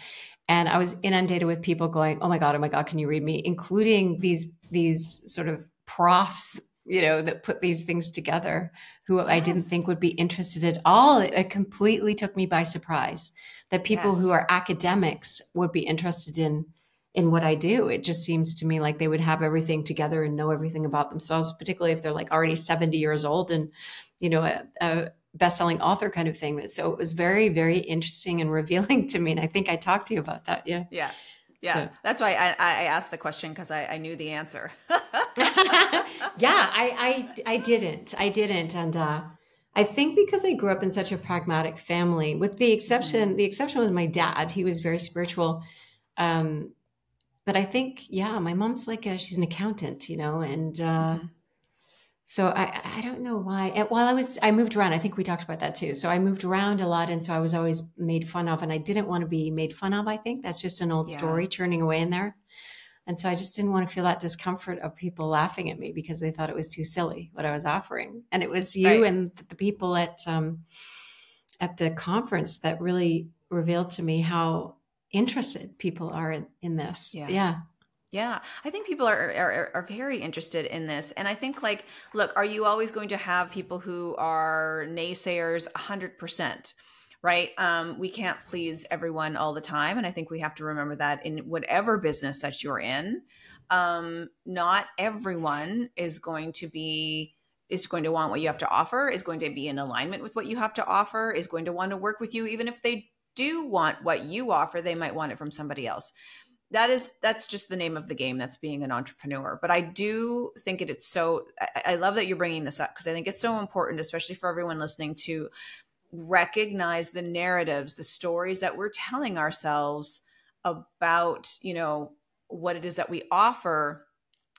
and I was inundated with people going, "Oh my god, oh my god, can you read me?" Including these these sort of profs, you know, that put these things together, who yes. I didn't think would be interested at all. It, it completely took me by surprise that people yes. who are academics would be interested in in what I do. It just seems to me like they would have everything together and know everything about themselves, particularly if they're like already 70 years old and, you know, a, a best-selling author kind of thing. So it was very, very interesting and revealing to me. And I think I talked to you about that. Yeah. Yeah. Yeah. So. That's why I, I asked the question because I, I, knew the answer. yeah, I, I, I didn't. I didn't. And, uh, I think because I grew up in such a pragmatic family, with the exception, mm-hmm. the exception was my dad. He was very spiritual. Um, but I think, yeah, my mom's like a, she's an accountant, you know, and uh, mm-hmm. so I, I don't know why. While I was, I moved around. I think we talked about that too. So I moved around a lot, and so I was always made fun of, and I didn't want to be made fun of. I think that's just an old yeah. story churning away in there, and so I just didn't want to feel that discomfort of people laughing at me because they thought it was too silly what I was offering, and it was you right. and the people at um, at the conference that really revealed to me how interested people are in, in this. Yeah. Yeah. Yeah, I think people are, are are very interested in this, and I think like, look, are you always going to have people who are naysayers, hundred percent, right? Um, we can't please everyone all the time, and I think we have to remember that in whatever business that you're in, um, not everyone is going to be is going to want what you have to offer, is going to be in alignment with what you have to offer, is going to want to work with you, even if they do want what you offer, they might want it from somebody else. That is that's just the name of the game. That's being an entrepreneur. But I do think it, it's so. I, I love that you're bringing this up because I think it's so important, especially for everyone listening, to recognize the narratives, the stories that we're telling ourselves about, you know, what it is that we offer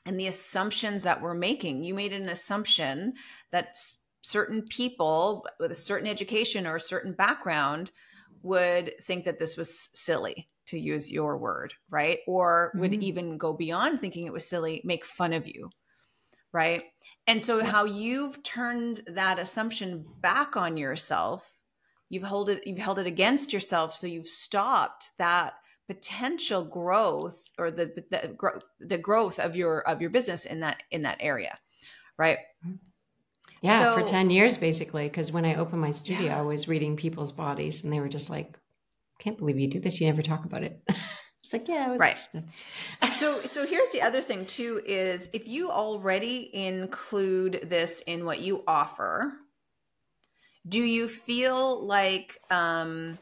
and the assumptions that we're making. You made an assumption that certain people with a certain education or a certain background would think that this was silly to use your word, right? Or would mm-hmm. even go beyond thinking it was silly, make fun of you, right? And so how you've turned that assumption back on yourself, you've held it you've held it against yourself so you've stopped that potential growth or the the, the growth of your of your business in that in that area, right? Yeah, so, for 10 years basically. Because when I opened my studio, yeah. I was reading people's bodies and they were just like, can't believe you do this. You never talk about it. It's like, yeah, right. so, so here's the other thing too: is if you already include this in what you offer, do you feel like um,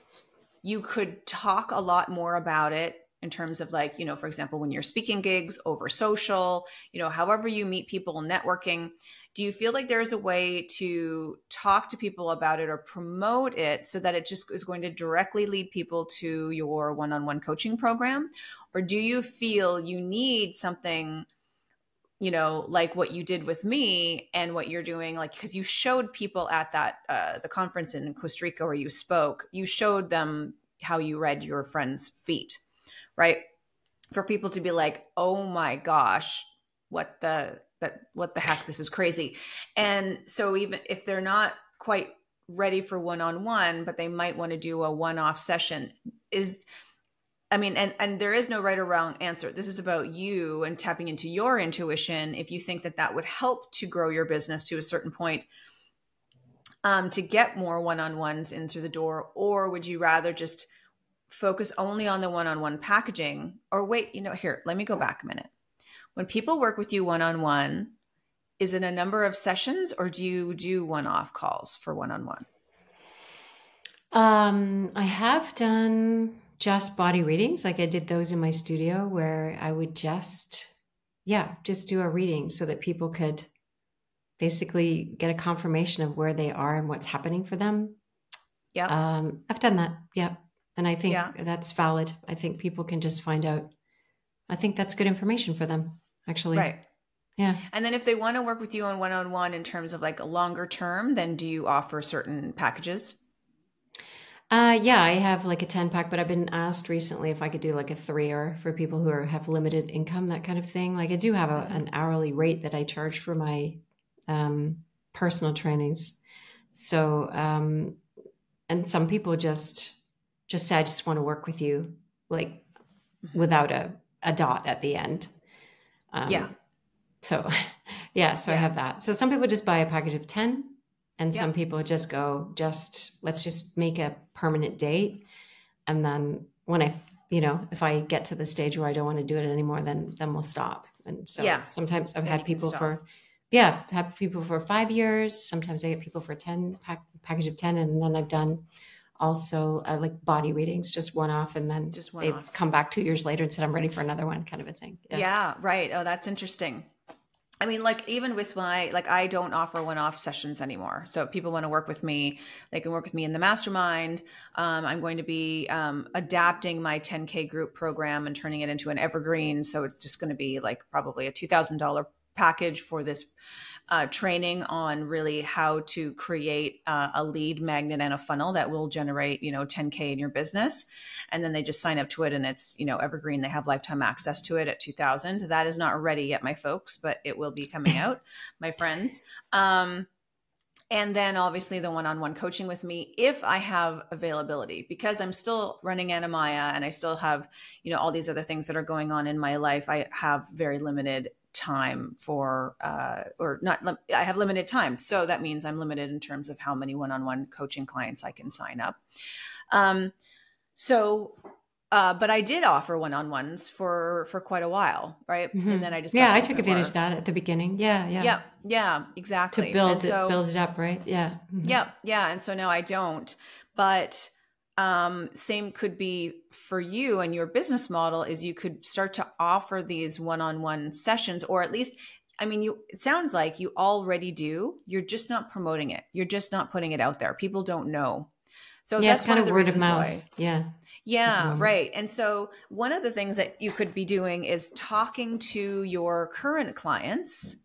you could talk a lot more about it in terms of like you know for example when you're speaking gigs over social you know however you meet people networking do you feel like there's a way to talk to people about it or promote it so that it just is going to directly lead people to your one-on-one coaching program or do you feel you need something you know like what you did with me and what you're doing like because you showed people at that uh, the conference in costa rica where you spoke you showed them how you read your friend's feet right? For people to be like, "Oh my gosh, what the that what the heck this is crazy." And so even if they're not quite ready for one-on-one, but they might want to do a one-off session is I mean, and and there is no right or wrong answer. This is about you and tapping into your intuition. If you think that that would help to grow your business to a certain point, um, to get more one-on-ones in through the door, or would you rather just focus only on the one-on-one packaging or wait you know here let me go back a minute when people work with you one-on-one is it a number of sessions or do you do one-off calls for one-on-one? Um, i have done just body readings. Like i did those in my studio where i would just yeah just do a reading so that people could basically get a confirmation of where they are and what's happening for them. Yeah um, i've done that. Yeah. And I think yeah. that's valid. I think people can just find out. I think that's good information for them, actually. Right. Yeah. And then if they want to work with you on one on one in terms of like a longer term, then do you offer certain packages? Uh, yeah, I have like a 10 pack, but I've been asked recently if I could do like a three or for people who are, have limited income, that kind of thing. Like I do have a, an hourly rate that I charge for my um, personal trainings. So, um, and some people just, just say, I just want to work with you, like without a, a dot at the end. Um, yeah. So, yeah, so yeah. I have that. So some people just buy a package of 10 and yeah. some people just go, just let's just make a permanent date. And then when I, you know, if I get to the stage where I don't want to do it anymore, then, then we'll stop. And so yeah. sometimes I've then had people for, yeah, have people for five years. Sometimes I get people for 10 pack, package of 10 and then I've done also uh, like body readings, just one off, and then just they've off. come back two years later and said, "I'm ready for another one," kind of a thing. Yeah. yeah, right. Oh, that's interesting. I mean, like even with my like I don't offer one-off sessions anymore. So if people want to work with me, they can work with me in the mastermind. Um, I'm going to be um, adapting my 10K group program and turning it into an evergreen. So it's just going to be like probably a two thousand dollar package for this uh, training on really how to create uh, a lead magnet and a funnel that will generate, you know, 10K in your business. And then they just sign up to it and it's, you know, evergreen. They have lifetime access to it at 2000. That is not ready yet, my folks, but it will be coming out, my friends. Um, and then obviously the one-on-one coaching with me if i have availability because i'm still running Anamaya and i still have you know all these other things that are going on in my life i have very limited time for uh, or not i have limited time so that means i'm limited in terms of how many one-on-one coaching clients i can sign up. Um, so uh, but i did offer one-on-ones for for quite a while right? Mm-hmm. and then i just yeah i took advantage of that at the beginning. Yeah yeah. Yeah yeah exactly. To build so, it build it up right? Yeah. Mm-hmm. yeah yeah and so now i don't. But um, same could be for you and your business model is you could start to offer these one-on-one sessions or at least i mean you it sounds like you already do. You're just not promoting it. You're just not putting it out there. People don't know. So yeah, that's kind of, of word of mouth. why. yeah. Yeah, right. And so one of the things that you could be doing is talking to your current clients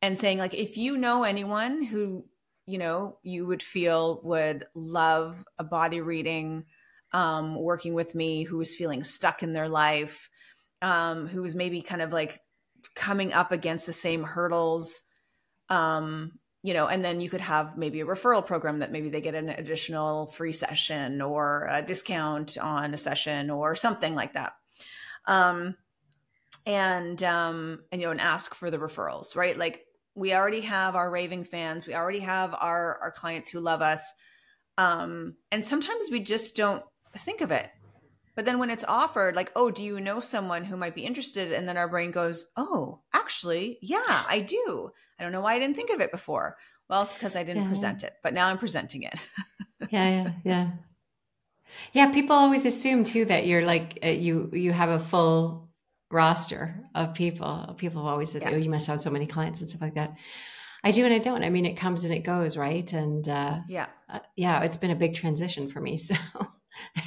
and saying like if you know anyone who you know you would feel would love a body reading um, working with me who was feeling stuck in their life um, who was maybe kind of like coming up against the same hurdles um, you know and then you could have maybe a referral program that maybe they get an additional free session or a discount on a session or something like that. Um, and um, and you know and ask for the referrals right? Like we already have our raving fans we already have our our clients who love us um and sometimes we just don't think of it But then when it's offered, like, oh, do you know someone who might be interested? And then our brain goes, oh, actually, yeah, I do. I don't know why I didn't think of it before. Well, it's because I didn't yeah. present it, but now I'm presenting it. yeah, yeah, yeah. Yeah, people always assume too that you're like uh, you you have a full roster of people. People have always said, yeah. "Oh, you must have so many clients and stuff like that." I do and I don't. I mean, it comes and it goes, right? And uh, yeah, uh, yeah, it's been a big transition for me.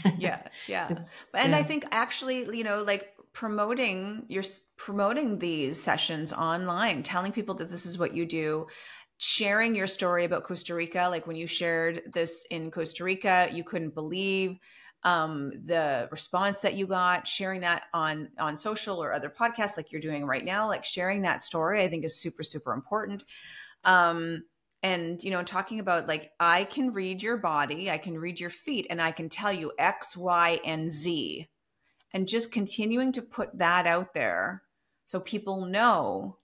So yeah, yeah, and yeah. I think actually, you know, like promoting you're promoting these sessions online, telling people that this is what you do, sharing your story about Costa Rica. Like when you shared this in Costa Rica, you couldn't believe um, the response that you got. Sharing that on on social or other podcasts, like you're doing right now, like sharing that story, I think is super super important. Um, and you know talking about like i can read your body i can read your feet and i can tell you x y and z and just continuing to put that out there so people know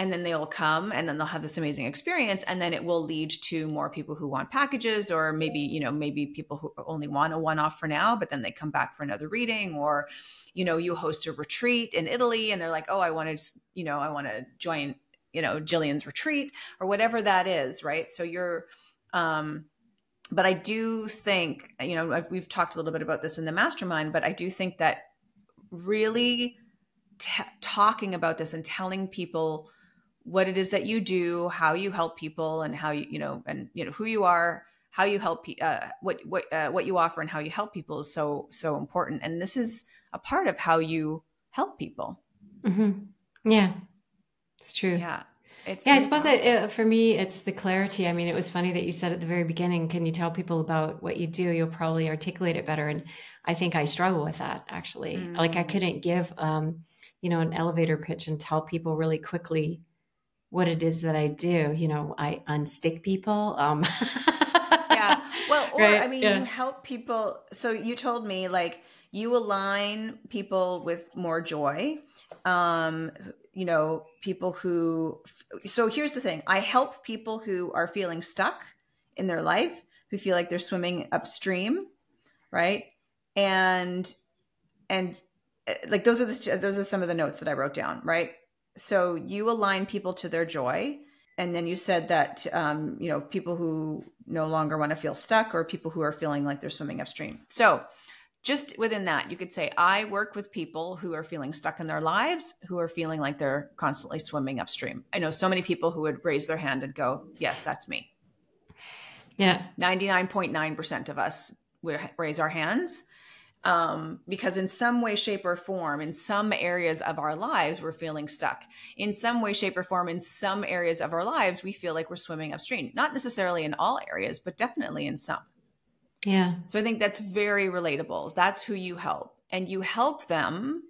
and then they'll come and then they'll have this amazing experience and then it will lead to more people who want packages or maybe you know maybe people who only want a one off for now but then they come back for another reading or you know you host a retreat in Italy and they're like oh I want to you know I want to join you know Gillian's retreat or whatever that is right? So you're um but I do think you know we've talked a little bit about this in the mastermind but I do think that really talking about this and telling people what it is that you do, how you help people, and how you you know and you know who you are, how you help uh, what what uh, what you offer, and how you help people is so so important. And this is a part of how you help people. Mm-hmm. Yeah, it's true. Yeah. It's yeah, I suppose it, for me, it's the clarity. I mean, it was funny that you said at the very beginning, can you tell people about what you do? You'll probably articulate it better. And I think I struggle with that actually. Mm-hmm. Like I mm. couldn't give, um, you know, an elevator pitch and tell people really quickly what it is that I do. You know, I unstick people. Um. yeah. Well, or right? I mean, yeah. you help people. So you told me like you align people with more joy. Um, you know, people who. So here's the thing: I help people who are feeling stuck in their life, who feel like they're swimming upstream, right? And and eh, like those are the those are some of the notes that I wrote down, right? So you align people to their joy. And then you said that um, you know people who no longer want to feel stuck or people who are feeling like they're swimming upstream. So just within that you could say i work with people who are feeling stuck in their lives who are feeling like they're constantly swimming upstream. I know so many people who would raise their hand and go yes that's me. Yeah. 99.9% of us would raise our hands um, because in some way, shape, or form, in some areas of our lives, we're feeling stuck. In some way, shape, or form, in some areas of our lives, we feel like we're swimming upstream. Not necessarily in all areas, but definitely in some. Yeah. So I think that's very relatable. That's who you help. And you help them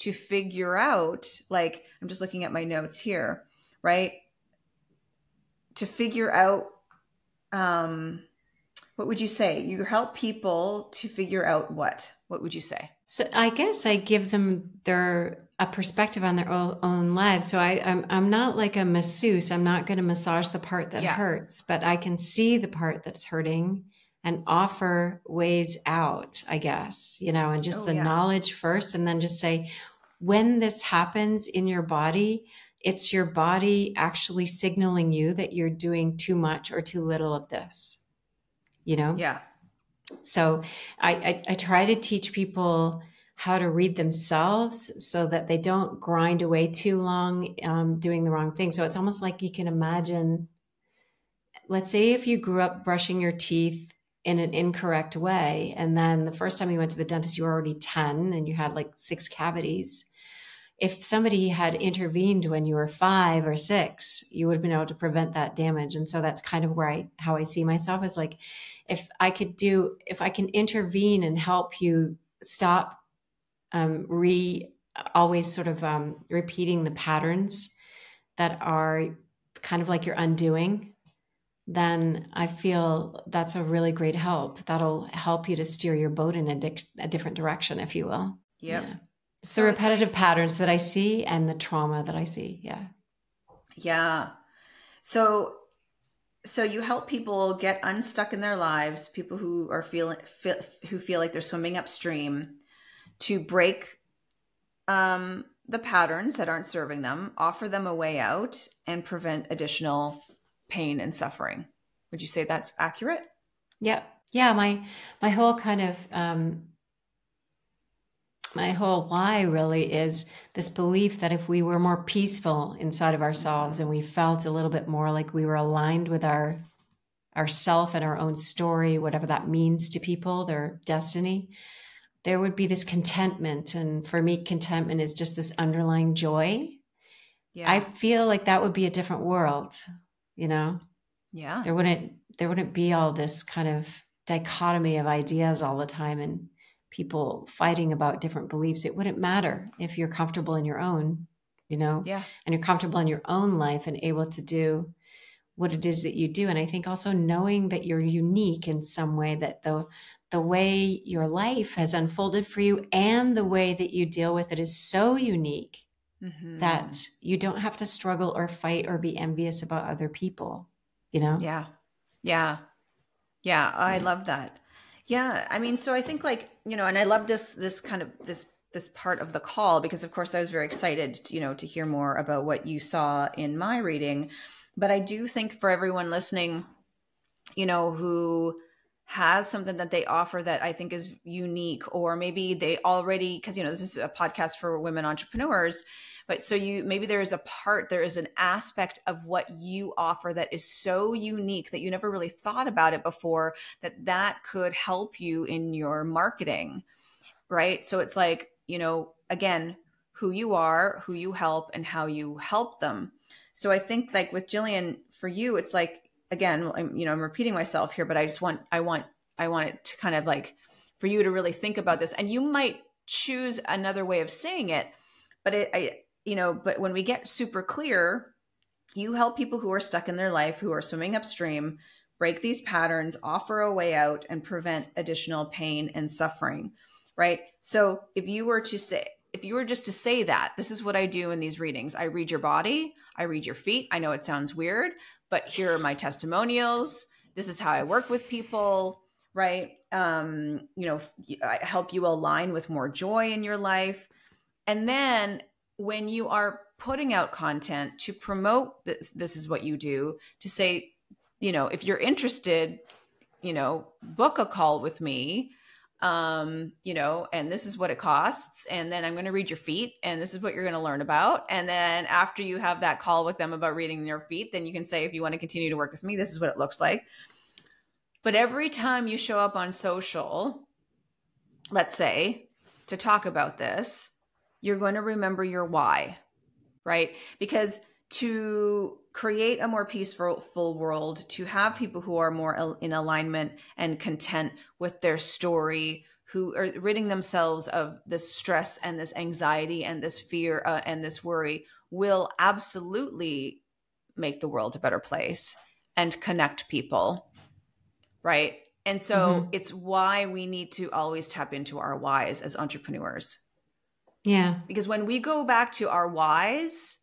to figure out, like, I'm just looking at my notes here, right? To figure out, um, what would you say? You help people to figure out what? What would you say? So I guess I give them their a perspective on their own, lives. So I, I'm I'm not like a masseuse. I'm not going to massage the part that yeah. hurts, but I can see the part that's hurting and offer ways out. I guess you know, and just oh, the yeah. knowledge first, and then just say when this happens in your body, it's your body actually signaling you that you're doing too much or too little of this you know? Yeah. So I, I, I try to teach people how to read themselves so that they don't grind away too long um, doing the wrong thing. So it's almost like you can imagine, let's say if you grew up brushing your teeth in an incorrect way, and then the first time you went to the dentist, you were already 10 and you had like six cavities if somebody had intervened when you were five or six, you would have been able to prevent that damage. And so that's kind of where I how I see myself is like if I could do if I can intervene and help you stop um, re always sort of um, repeating the patterns that are kind of like you're undoing then I feel that's a really great help. That'll help you to steer your boat in a, di- a different direction, if you will. Yep. Yeah. It's so the repetitive it's like, patterns that I see and the trauma that I see. Yeah. Yeah. So so you help people get unstuck in their lives, people who are feeling feel, who feel like they're swimming upstream. to break um, the patterns that aren't serving them, offer them a way out, and prevent additional pain and suffering. Would you say that's accurate? Yeah, yeah. My my whole kind of um, my whole why really is this belief that if we were more peaceful inside of ourselves and we felt a little bit more like we were aligned with our ourself and our own story, whatever that means to people, their destiny, there would be this contentment. And for me, contentment is just this underlying joy. Yeah. I feel like that would be a different world, you know? Yeah. There wouldn't there wouldn't be all this kind of dichotomy of ideas all the time and people fighting about different beliefs. It wouldn't matter if you're comfortable in your own, you know? Yeah. And you're comfortable in your own life and able to do what it is that you do. And I think also knowing that you're unique in some way, that the the way your life has unfolded for you and the way that you deal with it is so unique mm-hmm. that you don't have to struggle or fight or be envious about other people, you know? Yeah. Yeah. Yeah. I love that. Yeah. I mean, so I think like, you know, and I love this, this kind of, this, this part of the call because of course I was very excited, you know, to hear more about what you saw in my reading. But I do think for everyone listening, you know, who, has something that they offer that I think is unique, or maybe they already, because, you know, this is a podcast for women entrepreneurs. But so you maybe there is a part, there is an aspect of what you offer that is so unique that you never really thought about it before that that could help you in your marketing. Right. So it's like, you know, again, who you are, who you help, and how you help them. So I think like with Gillian, for you, it's like again, I'm, you know, I'm repeating myself here, but I just want, I want, I want it to kind of like for you to really think about this. And you might choose another way of saying it, but it, I, you know, but when we get super clear, you help people who are stuck in their life, who are swimming upstream, break these patterns, offer a way out, and prevent additional pain and suffering. Right. So if you were to say, if you were just to say that, this is what I do in these readings. I read your body, I read your feet. I know it sounds weird, but here are my testimonials. This is how I work with people, right? Um, you know, I help you align with more joy in your life. And then when you are putting out content to promote this, this is what you do to say, you know, if you're interested, you know, book a call with me um, you know, and this is what it costs. And then I'm going to read your feet, and this is what you're going to learn about. And then after you have that call with them about reading your feet, then you can say, if you want to continue to work with me, this is what it looks like. But every time you show up on social, let's say, to talk about this, you're going to remember your why, right? Because to create a more peaceful full world, to have people who are more in alignment and content with their story, who are ridding themselves of this stress and this anxiety and this fear uh, and this worry, will absolutely make the world a better place and connect people. Right. And so mm-hmm. it's why we need to always tap into our whys as entrepreneurs. Yeah. Because when we go back to our whys,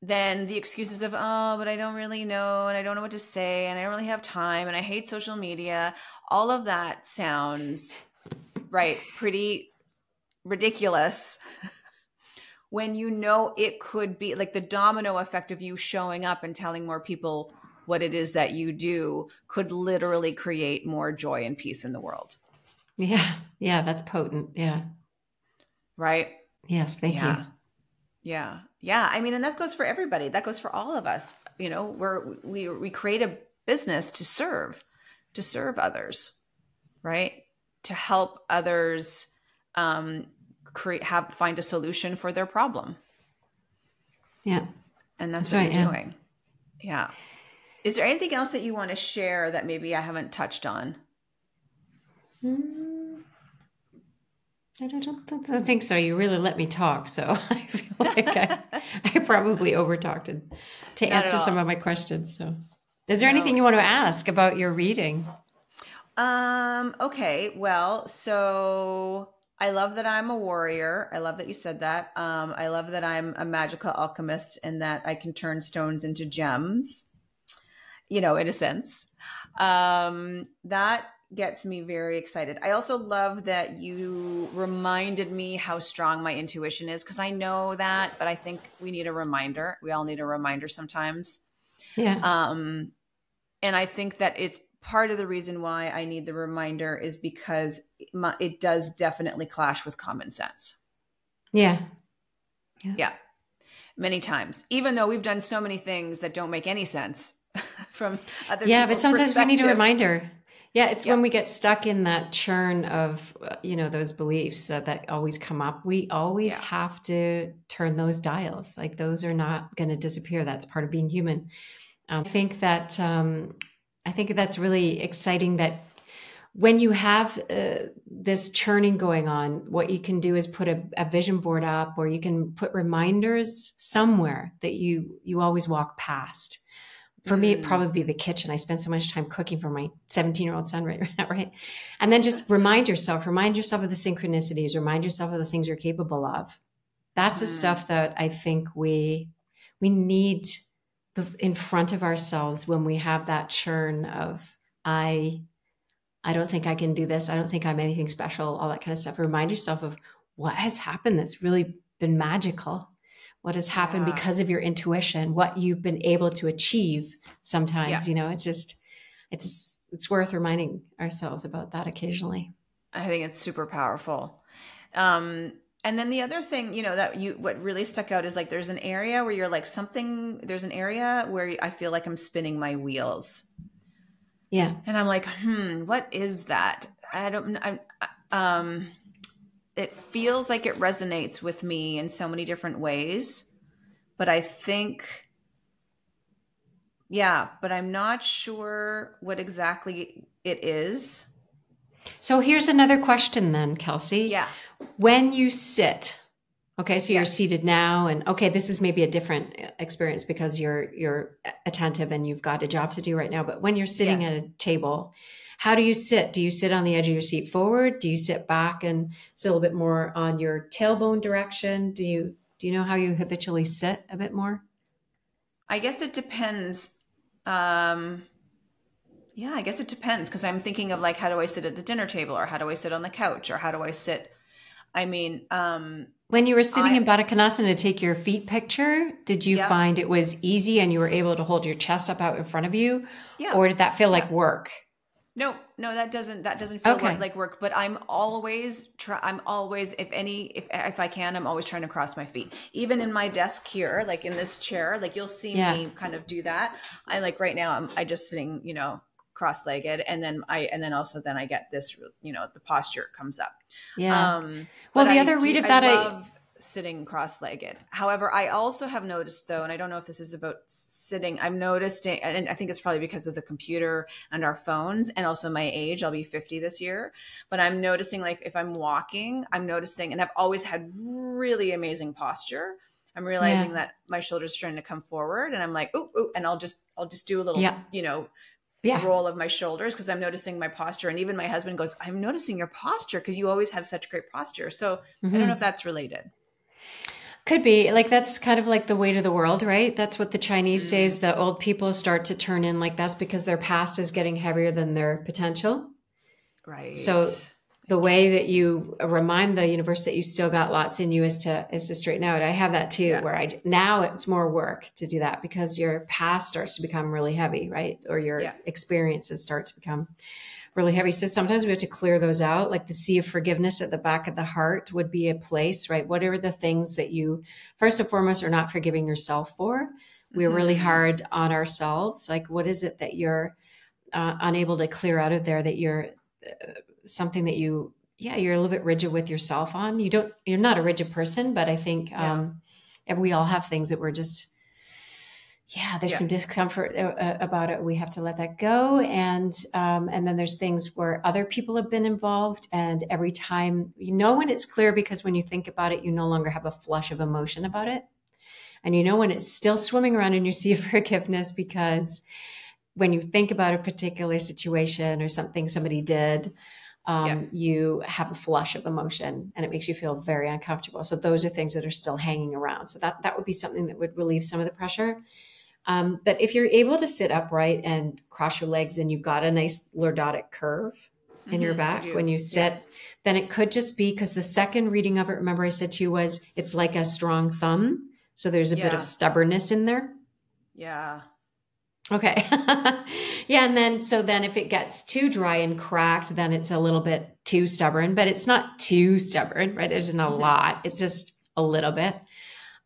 then the excuses of oh but i don't really know and i don't know what to say and i don't really have time and i hate social media all of that sounds right pretty ridiculous. When you know it could be like the domino effect of you showing up and telling more people what it is that you do could literally create more joy and peace in the world. Yeah. Yeah that's potent. Yeah right yes thank yeah. you yeah yeah, I mean, and that goes for everybody. That goes for all of us. You know, where we we create a business to serve, to serve others, right? To help others um, create have find a solution for their problem. Yeah, and that's, that's what right, you're yeah. doing. Yeah. Is there anything else that you want to share that maybe I haven't touched on? Mm. I don't, don't, think so. You really let me talk, so I feel like I, I probably overtalked to, to answer some of my questions. So, is there no, anything you want to ask about your reading? Um. Okay. Well, so I love that I'm a warrior. I love that you said that. Um. I love that I'm a magical alchemist and that I can turn stones into gems. You know, in a sense. Um. That gets me very excited. I also love that you reminded me how strong my intuition is because I know that, but I think we need a reminder. We all need a reminder sometimes. Yeah. Um, and I think that it's part of the reason why I need the reminder is because it does definitely clash with common sense. Yeah. yeah. Yeah. Many times, even though we've done so many things that don't make any sense from other yeah but sometimes we need a reminder yeah it's when we get stuck in that churn of uh, you know those beliefs uh, that always come up we always yeah. have to turn those dials. Like those are not going to disappear. That's part of being human. Um, i think that um, i think that's really exciting that when you have uh, this churning going on, what you can do is put a, a, vision board up, or you can put reminders somewhere that you you always walk past for me, it'd mm. probably be the kitchen. I spend so much time cooking for my 17 year old son right now, right? And then just remind yourself, remind yourself of the synchronicities, remind yourself of the things you're capable of. That's mm. the stuff that I think we we need in front of ourselves when we have that churn of I I don't think I can do this. I don't think I'm anything special, all that kind of stuff. Remind yourself of what has happened that's really been magical what has happened yeah. because of your intuition, what you've been able to achieve sometimes, yeah. you know, it's just, it's, it's worth reminding ourselves about that occasionally. I think it's super powerful. Um, and then the other thing, you know, that you, what really stuck out is like, there's an area where you're like something, there's an area where I feel like I'm spinning my wheels. Yeah. And I'm like, hmm, what is that? I don't, I'm, um, it feels like it resonates with me in so many different ways but i think yeah but i'm not sure what exactly it is. So here's another question then kelsey. Yeah. When you sit okay so you're seated now and okay this is maybe a different uh, experience because you're you're attentive and you've got a job to do right now but when you're sitting yes. at a table how do you sit? Do you sit on the edge of your seat forward? Do you sit back and sit a little bit more on your tailbone direction? Do you do you know how you habitually sit a bit more? I guess it depends. Um, yeah, I guess it depends because I'm thinking of like how do I sit at the dinner table or how do I sit on the couch or how do I sit? I mean, um, when you were sitting I, in Baddha to take your feet picture, did you yep. find it was easy and you were able to hold your chest up out in front of you? Yeah. Or did that feel like work? No, no, that doesn't that doesn't feel okay. like work. But I'm always try. I'm always, if any, if if I can, I'm always trying to cross my feet. Even in my desk here, like in this chair, like you'll see yeah. me kind of do that. I like right now. I'm I just sitting, you know, cross-legged, and then I and then also then I get this, you know, the posture comes up. Yeah. Um, well, the other read of that I, love, sitting cross-legged. However, I also have noticed though, and I don't know if this is about sitting, I'm noticing, and I think it's probably because of the computer and our phones and also my age. I'll be 50 this year, but I'm noticing like if I'm walking, I'm noticing, and I've always had really amazing posture. I'm realizing yeah. that my shoulders are starting to come forward and I'm like, ooh, ooh, and I'll just, I'll just do a little, yeah. you know, yeah. roll of my shoulders because I'm noticing my posture. And even my husband goes, I'm noticing your posture because you always have such great posture. So mm-hmm. I don't know mm-hmm. if that's related. Could be like that's kind of like the weight of the world, right? That's what the Chinese mm. say is that old people start to turn in like that's because their past is getting heavier than their potential. Right. So the way that you remind the universe that you still got lots in you is to is to straighten out. I have that too, yeah. where I now it's more work to do that because your past starts to become really heavy, right? Or your yeah. experiences start to become really heavy. So sometimes we have to clear those out. Like the sea of forgiveness at the back of the heart would be a place, right? What are the things that you, first and foremost, are not forgiving yourself for? We're really mm-hmm. hard on ourselves. Like, what is it that you're uh, unable to clear out of there that you're uh, something that you, yeah, you're a little bit rigid with yourself on? You don't, you're not a rigid person, but I think um, we all have things that we're just, yeah, there's yeah. some discomfort uh, uh, about it. We have to let that go, and um, and then there's things where other people have been involved, and every time you know when it's clear because when you think about it, you no longer have a flush of emotion about it, and you know when it's still swimming around in your sea of forgiveness because when you think about a particular situation or something somebody did. Um, yeah. You have a flush of emotion, and it makes you feel very uncomfortable. So those are things that are still hanging around. So that that would be something that would relieve some of the pressure um, but if you're able to sit upright and cross your legs and you've got a nice lordotic curve, in mm-hmm, your back you. when you sit, yeah. then it could just be because the second reading of it, remember I said to you was it's like a strong thumb. So there's a yeah. bit of stubbornness in there. Yeah. Okay. yeah. And then, so then if it gets too dry and cracked, then it's a little bit too stubborn, but it's not too stubborn, right? There's not a mm-hmm. lot. It's just a little bit.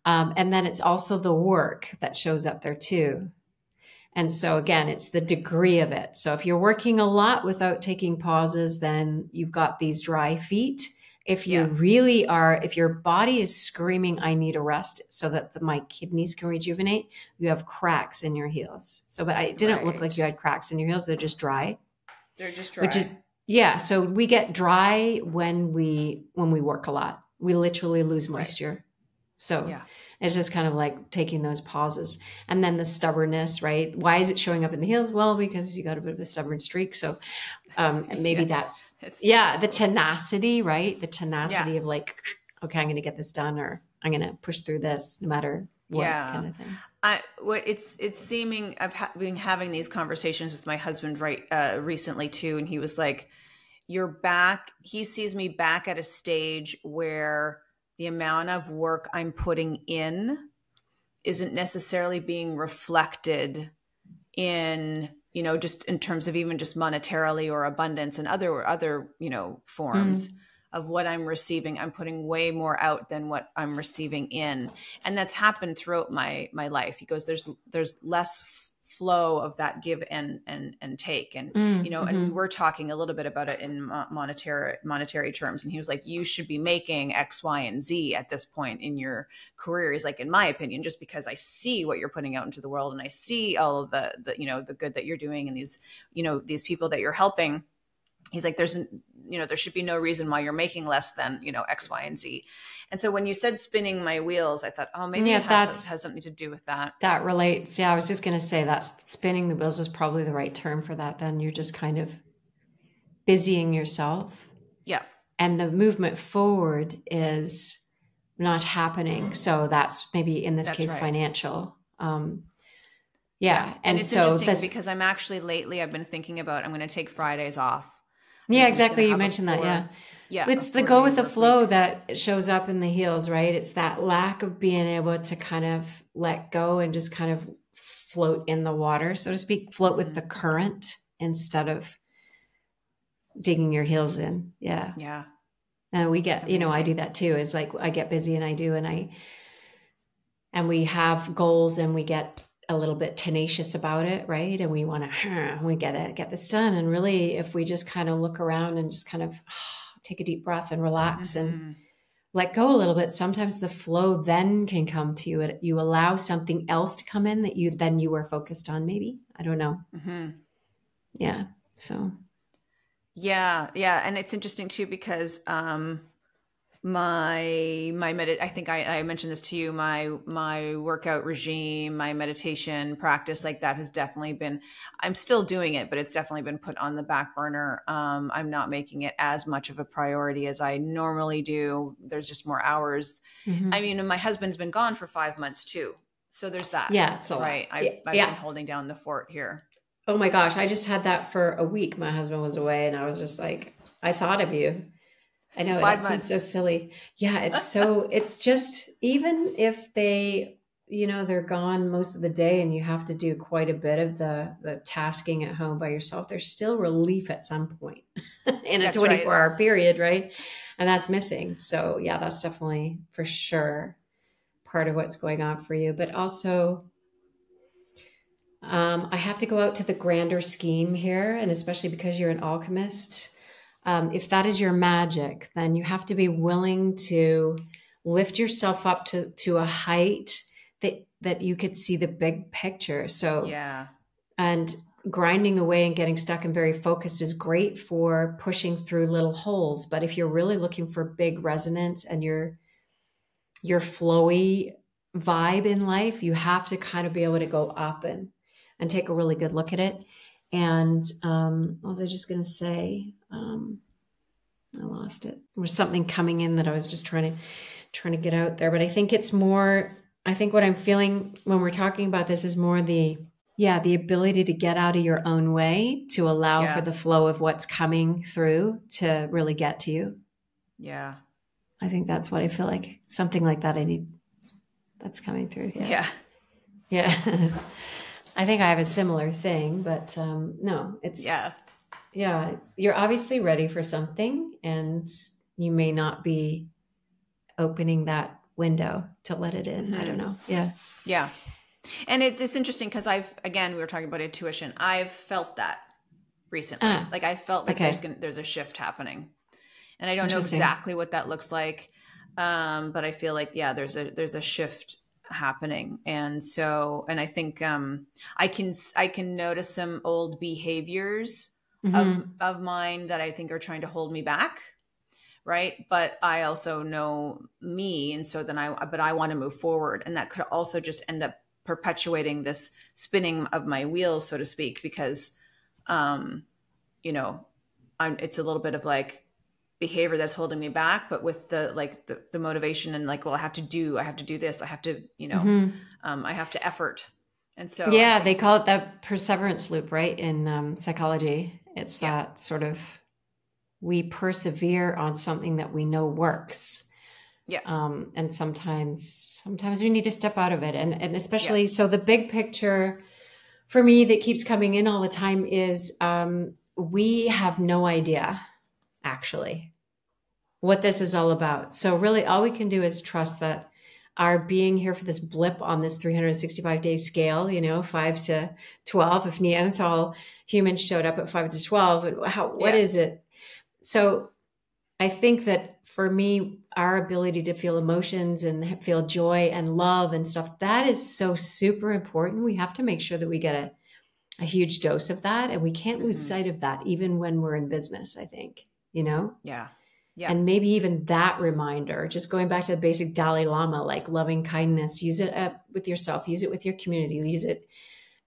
Um, and then it's also the work that shows up there too. And so again, it's the degree of it. So if you're working a lot without taking pauses, then you've got these dry feet. If you yeah. really are, if your body is screaming, I need a rest so that the, my kidneys can rejuvenate, you have cracks in your heels. So, but it didn't right. look like you had cracks in your heels. They're just dry. They're just dry. Which is, yeah. So we get dry when we, when we work a lot. We literally lose moisture. Right. So yeah. it's just kind of like taking those pauses. And then the stubbornness, right? Why is it showing up in the heels? Well, because you got a bit of a stubborn streak. So um, maybe yes, that's, yeah, the tenacity, right? The tenacity yeah. of like, okay, I'm going to get this done or I'm going to push through this no matter what yeah. kind of thing. I, what it's it's seeming I've ha- been having these conversations with my husband right uh, recently too, and he was like, "You're back." He sees me back at a stage where the amount of work I'm putting in isn't necessarily being reflected in you know just in terms of even just monetarily or abundance and other other you know forms mm. of what i'm receiving. I'm putting way more out than what i'm receiving in. And that's happened throughout my my life. He goes there's there's less flow of that give and and and take. And mm, you know mm-hmm. and we were talking a little bit about it in monetary monetary terms. And he was like you should be making x y and z at this point in your career. He's like in my opinion just because i see what you're putting out into the world and i see all of the the you know the good that you're doing and these you know these people that you're helping he's like there's you know there should be no reason why you're making less than you know x y and z. And so when you said spinning my wheels i thought oh maybe yeah, it has, has something to do with that. That relates yeah i was just going to say that spinning the wheels was probably the right term for that then. You're just kind of busying yourself. Yeah. And the movement forward is not happening. So that's maybe in this that's case right. financial um yeah, yeah. And, and, it's so interesting because I'm actually lately I've been thinking about I'm going to take Fridays off yeah, exactly. You mentioned that. Yeah. Yeah. It's the go with the flow that shows up in the heels, right? It's that lack of being able to kind of let go and just kind of float in the water, so to speak, float with the mm-hmm. current instead of digging your heels in. Yeah. Yeah. And we get, Amazing. you know, I do that too. Is like I get busy and I do and I and we have goals and we get a little bit tenacious about it, right? And we want to, we get it, get this done. And really, if we just kind of look around and just kind of take a deep breath and relax mm-hmm. and let go a little bit, sometimes the flow then can come to you. You allow something else to come in that you then you were focused on. Maybe I don't know. Mm-hmm. Yeah. So. Yeah, yeah, and it's interesting too because um, my my medit i think I, I mentioned this to you my my workout regime my meditation practice like that has definitely been i'm still doing it but it's definitely been put on the back burner. Um, i'm not making it as much of a priority as i normally do. There's just more hours. Mm-hmm. i mean my husband's been gone for five months too so there's that. Yeah it's right? I, i've yeah. been holding down the fort here. Oh my gosh i just had that for a week. My husband was away and i was just like i thought of you I know Five it months. seems so silly. Yeah, it's so it's just even if they you know they're gone most of the day and you have to do quite a bit of the the tasking at home by yourself there's still relief at some point in a 24 right. hour period right and that's missing so yeah that's definitely for sure part of what's going on for you but also um, i have to go out to the grander scheme here and especially because you're an alchemist um, if that is your magic, then you have to be willing to lift yourself up to to a height that that you could see the big picture. So yeah, and grinding away and getting stuck and very focused is great for pushing through little holes. But if you're really looking for big resonance and your your flowy vibe in life, you have to kind of be able to go up and and take a really good look at it. And um, what was I just going to say? Um, I lost it. There was something coming in that I was just trying to trying to get out there. But I think it's more. I think what I'm feeling when we're talking about this is more the yeah, the ability to get out of your own way to allow Yeah. for the flow of what's coming through to really get to you. Yeah. I think that's what I feel like. Something like that I need that's coming through. Yeah. Yeah. Yeah. I think I have a similar thing, but um, no, it's Yeah. yeah. You're obviously ready for something, and you may not be opening that window to let it in. I Mhm. don't know. Yeah. Yeah. And it, it's interesting because I've, again, we were talking about intuition. I've felt that recently. Ah, like I felt like okay. there's, gonna, there's a shift happening. And I don't know exactly what that looks like. Um, but I feel like, yeah, there's a, there's a shift happening. And so, and I think, um, I can, i can notice some old behaviors Mhm. of, of mine that I think are trying to hold me back. Right. But I also know me. And so then I, but I want to move forward. And that could also just end up perpetuating this spinning of my wheels, so to speak, because, um, you know, I'm, it's a little bit of like behavior that's holding me back, but with the, like the, the motivation and like, well, I have to do, I have to do this. I have to, you know, Mhm. um, I have to effort. And so, yeah, they call it that perseverance loop, right? In um, psychology, it's Yeah. that sort of we persevere on something that we know works. Yeah. Um, and sometimes, sometimes we need to step out of it, and and especially so the big picture for me that keeps coming in all the time is um, we have no idea actually what this is all about. So really, all we can do is trust that our being here for this blip on this 365 day scale, you know, five to 12, if Neanderthal humans showed up at five to 12, and how, what Yeah. is it? So I think that for me, our ability to feel emotions and feel joy and love and stuff, that is so super important. We have to make sure that we get a, a huge dose of that. And we can't lose Mhm. sight of that, even when we're in business, I think, you know? yeah. Yeah. And maybe even that reminder, just going back to the basic Dalai Lama, like loving kindness, use it uh, with yourself, use it with your community, use it,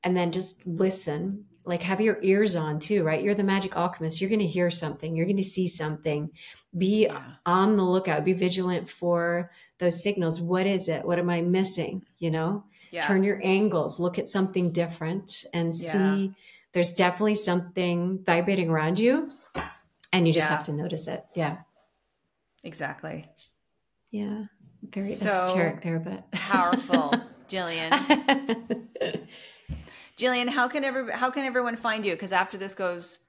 and then just listen. Like have your ears on too, right? You're the magic alchemist. You're going to hear something, you're going to see something. Be Yeah. on the lookout, be vigilant for those signals. What is it? What am I missing? You know, Yeah. turn your angles, look at something different, and see there's definitely something vibrating around you, and you just have to notice it. Yeah. Exactly. Yeah. Very So esoteric there, but Powerful, Gillian. Gillian, how can every how can everyone find you? Because after this goes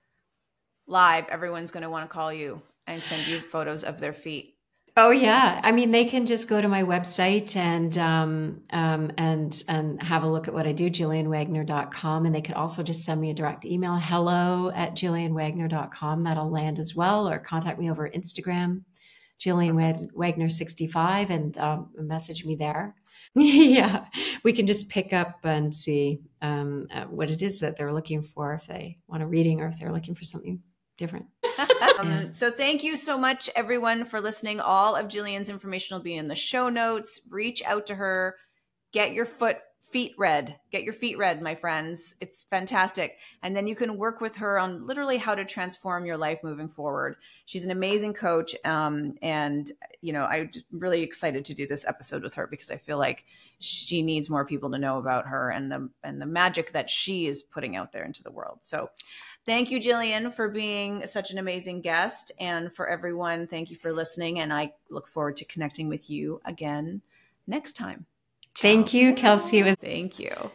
live, everyone's going to want to call you and send you photos of their feet. oh yeah. I mean, they can just go to my website and um, um, and and have a look at what I do, gillianwagner.com. And they could also just send me a direct email, hello at gillianwagner.com. That'll land as well, or contact me over Instagram, Gillian Wag- Wagner 65, and um, message me there. yeah, we can just pick up and see um, uh, what it is that they're looking for if they want a reading or if they're looking for something different. Um, So thank you so much, everyone, for listening. All of Gillian's information will be in the show notes. Reach out to her. Get your foot feet read. Get your feet read, my friends. It's fantastic. And then you can work with her on literally how to transform your life moving forward. She's an amazing coach. Um, and, you know, I'm really excited to do this episode with her because I feel like she needs more people to know about her and the and the magic that she is putting out there into the world. So Thank you, Gillian, for being such an amazing guest. And for everyone, thank you for listening. And I look forward to connecting with you again next time. Thank you, Kelsey. Thank you.